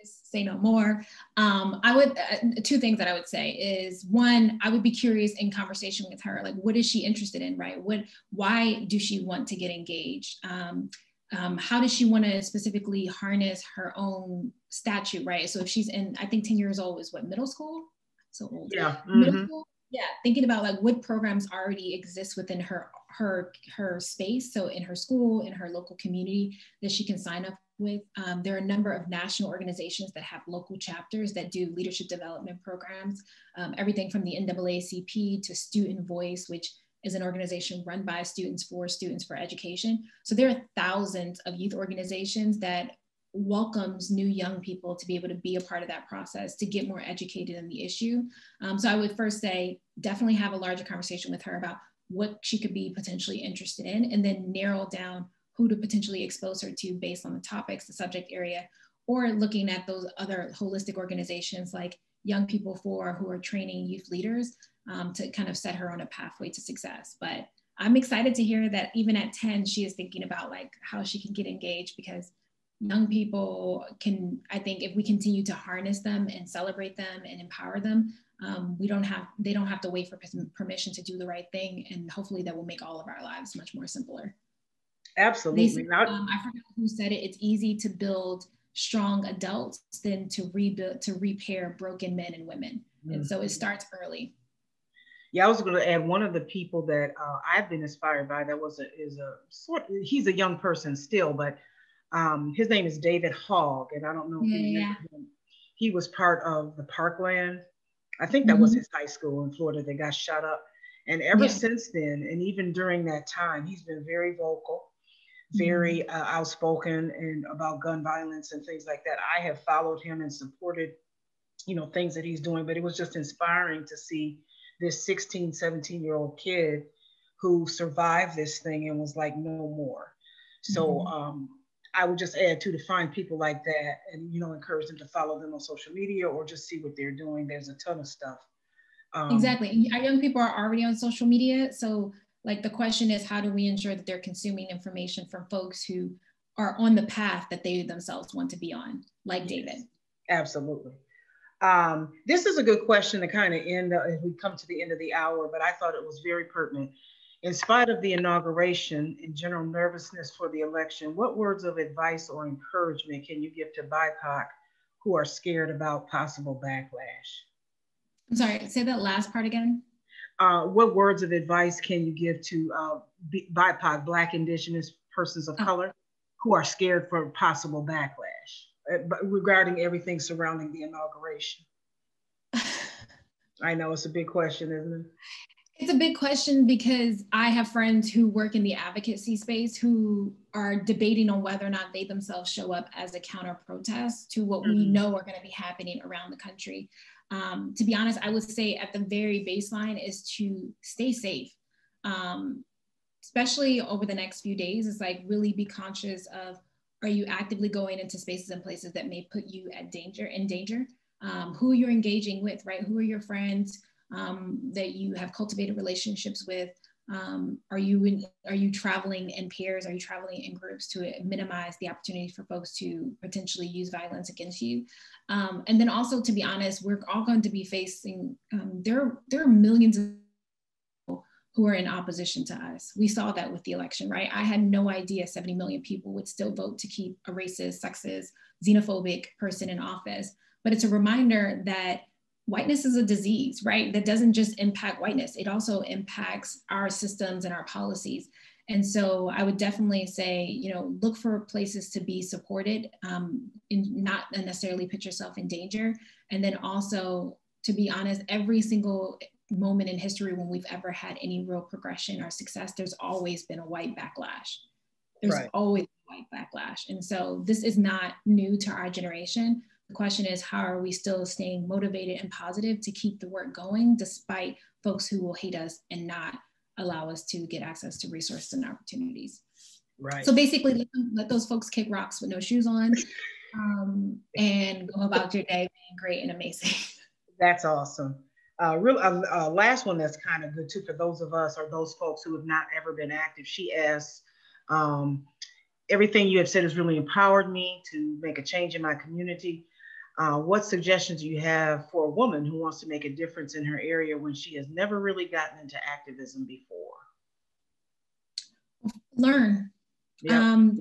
say no more. Um, I would uh, two things that I would say is one, I would be curious in conversation with her, like what is she interested in, right? What, why do she want to get engaged? Um, um, how does she want to specifically harness her own statute, right? So if she's in, I think 10 years old is what middle school, so old. Yeah. Mm-hmm. Middle school. Yeah, thinking about like what programs already exist within her her her space so in her school in her local community that she can sign up with um, there are a number of national organizations that have local chapters that do leadership development programs. Um, everything from the naacp to student voice which is an organization run by students for students for education. So there are thousands of youth organizations that welcomes new young people to be able to be a part of that process to get more educated in the issue. Um, so i would first say definitely have a larger conversation with her about what she could be potentially interested in, and then narrow down who to potentially expose her to based on the topics, the subject area, or looking at those other holistic organizations like Young People For who are training youth leaders um, to kind of set her on a pathway to success. But I'm excited to hear that even at 10, she is thinking about like how she can get engaged because young people can, I think, if we continue to harness them and celebrate them and empower them, um, we don't have, they don't have to wait for permission to do the right thing. And hopefully that will make all of our lives much more simpler. Absolutely. um, I forgot who said it. It's easy to build strong adults than to rebuild, to repair broken men and women. Mm-hmm. And so it starts early. Yeah, I was going to add one of the people that uh, I've been inspired by that was a, is a sort, he's a young person still, but um, his name is David Hogg, and I don't know if yeah, you yeah. him. He was part of the Parkland. I think that mm-hmm. was his high school in Florida They got shut up. And ever yeah. since then, and even during that time, he's been very vocal, very mm-hmm. uh, outspoken and about gun violence and things like that. I have followed him and supported, you know, things that he's doing, but it was just inspiring to see this 16, 17 year old kid who survived this thing and was like, no more. So mm-hmm. um, I would just add to to find people like that and you know encourage them to follow them on social media or just see what they're doing. There's a ton of stuff. Um, exactly. Our young people are already on social media, so like the question is, how do we ensure that they're consuming information from folks who are on the path that they themselves want to be on, like yes, David? Absolutely. Um, this is a good question to kind of end uh, as we come to the end of the hour, but I thought it was very pertinent. In spite of the inauguration and general nervousness for the election, what words of advice or encouragement can you give to BIPOC who are scared about possible backlash? I'm sorry, say that last part again. Uh, what words of advice can you give to uh, BIPOC, Black, Indigenous persons of oh. color who are scared for possible backlash uh, regarding everything surrounding the inauguration? I know it's a big question, isn't it? It's a big question because I have friends who work in the advocacy space who are debating on whether or not they themselves show up as a counter protest to what mm-hmm. we know are going to be happening around the country. Um, to be honest, I would say at the very baseline is to stay safe, um, especially over the next few days. Is like really be conscious of are you actively going into spaces and places that may put you at danger in danger? Um, who you're engaging with, right? Who are your friends? um, that you have cultivated relationships with? Um, are you in, are you traveling in pairs? Are you traveling in groups to minimize the opportunity for folks to potentially use violence against you? Um, and then also, to be honest, we're all going to be facing um, there. There are millions of people who are in opposition to us. We saw that with the election, right? I had no idea 70 million people would still vote to keep a racist, sexist, xenophobic person in office. But it's a reminder that whiteness is a disease, right? That doesn't just impact whiteness, it also impacts our systems and our policies. And so I would definitely say, you know, look for places to be supported, um, and not necessarily put yourself in danger. And then also, to be honest, every single moment in history when we've ever had any real progression or success, there's always been a white backlash. There's right. always a white backlash. And so this is not new to our generation. The question is, how are we still staying motivated and positive to keep the work going despite folks who will hate us and not allow us to get access to resources and opportunities? Right. So basically, let, them, let those folks kick rocks with no shoes on um, and go about your day being great and amazing. That's awesome. Uh, real uh, uh, last one that's kind of good too for those of us or those folks who have not ever been active. She asks, um, everything you have said has really empowered me to make a change in my community. Uh, what suggestions do you have for a woman who wants to make a difference in her area when she has never really gotten into activism before? Learn. Yeah. Um,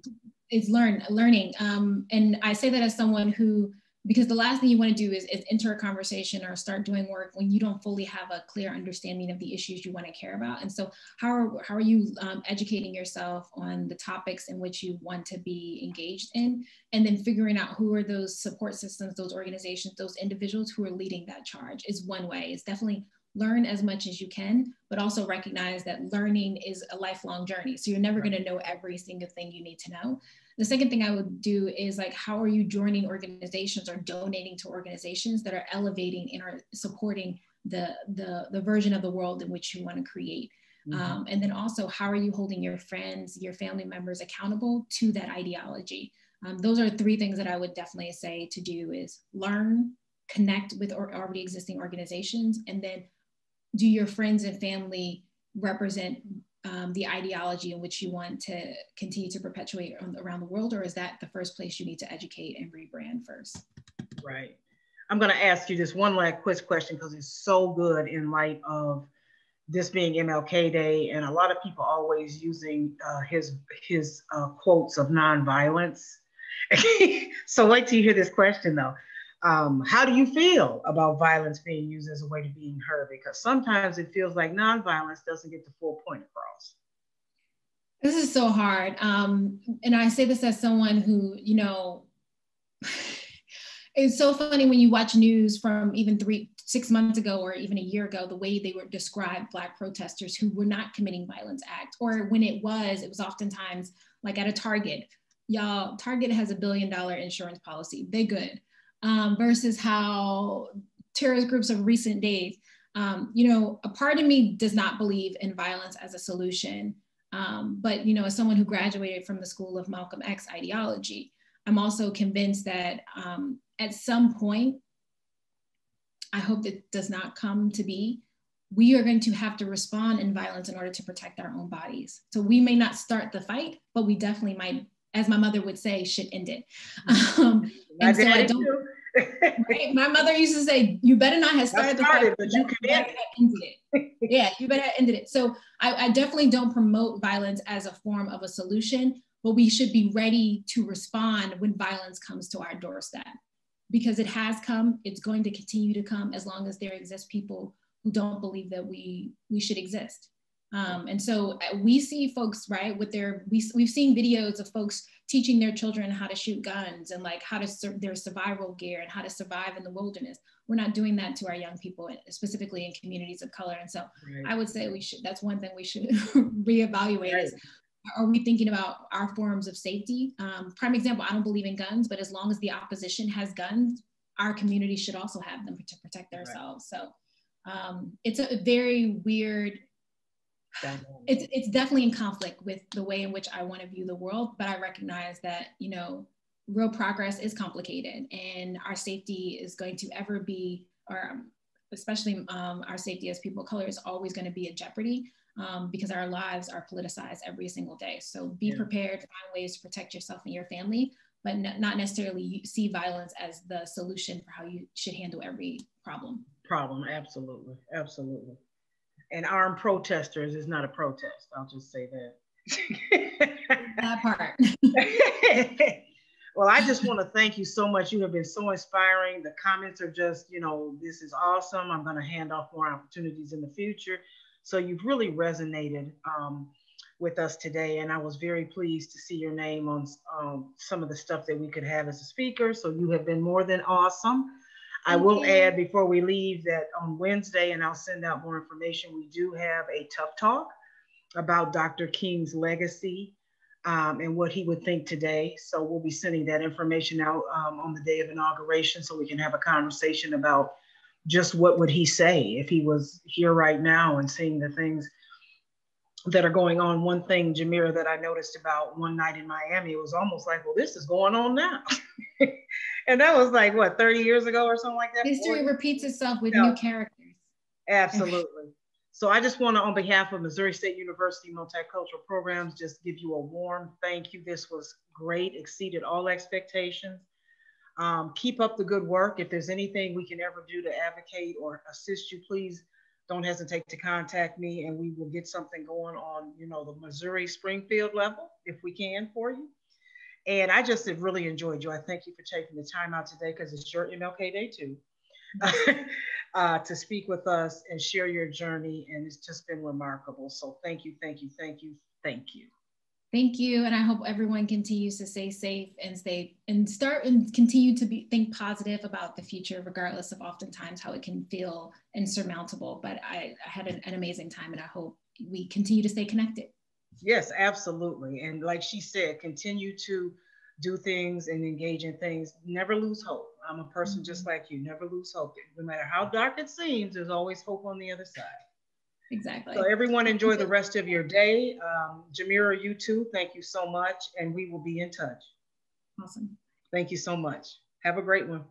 it's learn, learning. Um, and I say that as someone who because the last thing you want to do is, is enter a conversation or start doing work when you don't fully have a clear understanding of the issues you want to care about and so how are, how are you um, educating yourself on the topics in which you want to be engaged in and then figuring out who are those support systems those organizations those individuals who are leading that charge is one way it's definitely learn as much as you can, but also recognize that learning is a lifelong journey. So you're never going to know every single thing you need to know. The second thing I would do is like, how are you joining organizations or donating to organizations that are elevating and are supporting the, the, the version of the world in which you want to create? Mm-hmm. Um, and then also, how are you holding your friends, your family members accountable to that ideology? Um, those are three things that I would definitely say to do is learn, connect with already existing organizations, and then do your friends and family represent um, the ideology in which you want to continue to perpetuate around the world, or is that the first place you need to educate and rebrand first? Right. I'm going to ask you this one last quick question because it's so good in light of this being MLK Day, and a lot of people always using uh, his his uh, quotes of nonviolence. so wait till you hear this question though. Um, how do you feel about violence being used as a way to being heard? Because sometimes it feels like nonviolence doesn't get the full point across. This is so hard. Um, and I say this as someone who, you know, it's so funny when you watch news from even three, six months ago or even a year ago, the way they were described Black protesters who were not committing violence act, or when it was, it was oftentimes like at a Target. Y'all, Target has a billion dollar insurance policy. They good um, versus how terrorist groups of recent days, um, you know, a part of me does not believe in violence as a solution. Um, but, you know, as someone who graduated from the school of Malcolm X ideology, I'm also convinced that um, at some point, I hope that does not come to be, we are going to have to respond in violence in order to protect our own bodies. So we may not start the fight, but we definitely might, as my mother would say, should end it. Um, and so I don't, right? My mother used to say, "You better not have started, started the fight, but you can end it." yeah, you better have ended it. So I, I definitely don't promote violence as a form of a solution, but we should be ready to respond when violence comes to our doorstep, because it has come. It's going to continue to come as long as there exist people who don't believe that we we should exist. Um, and so uh, we see folks, right, with their, we, we've seen videos of folks teaching their children how to shoot guns and like how to serve their survival gear and how to survive in the wilderness. We're not doing that to our young people, specifically in communities of color. And so right. I would say we should, that's one thing we should reevaluate right. is, are we thinking about our forms of safety? Um, prime example, I don't believe in guns, but as long as the opposition has guns, our community should also have them to protect ourselves. Right. So um, it's a very weird it's it's definitely in conflict with the way in which I want to view the world, but I recognize that you know real progress is complicated, and our safety is going to ever be, or especially um, our safety as people of color is always going to be in jeopardy um, because our lives are politicized every single day. So be yeah. prepared, find ways to protect yourself and your family, but not necessarily see violence as the solution for how you should handle every problem. Problem, absolutely, absolutely and armed protesters is not a protest. I'll just say that. that part. well, I just want to thank you so much. You have been so inspiring. The comments are just, you know, this is awesome. I'm going to hand off more opportunities in the future. So you've really resonated um, with us today. And I was very pleased to see your name on um, some of the stuff that we could have as a speaker. So you have been more than awesome. I will add before we leave that on Wednesday, and I'll send out more information, we do have a tough talk about Dr. King's legacy um, and what he would think today. So we'll be sending that information out um, on the day of inauguration so we can have a conversation about just what would he say if he was here right now and seeing the things that are going on. One thing, Jamira, that I noticed about one night in Miami, it was almost like, well, this is going on now. and that was like what 30 years ago or something like that. History 40? repeats itself with new characters. Absolutely. so I just want to, on behalf of Missouri State University Multicultural Programs, just give you a warm thank you. This was great, exceeded all expectations. Um, keep up the good work. If there's anything we can ever do to advocate or assist you, please don't hesitate to contact me and we will get something going on, you know, the Missouri Springfield level if we can for you. And I just have really enjoyed you. I thank you for taking the time out today because it's your MLK Day too, uh, to speak with us and share your journey. And it's just been remarkable. So thank you, thank you, thank you, thank you. Thank you. And I hope everyone continues to stay safe and stay and start and continue to be think positive about the future, regardless of oftentimes how it can feel insurmountable. But I, I had an, an amazing time and I hope we continue to stay connected. Yes, absolutely. And like she said, continue to do things and engage in things. Never lose hope. I'm a person mm-hmm. just like you. Never lose hope. No matter how dark it seems, there's always hope on the other side. Exactly. So everyone enjoy the rest of your day. Um, Jamira, you too. Thank you so much. And we will be in touch. Awesome. Thank you so much. Have a great one.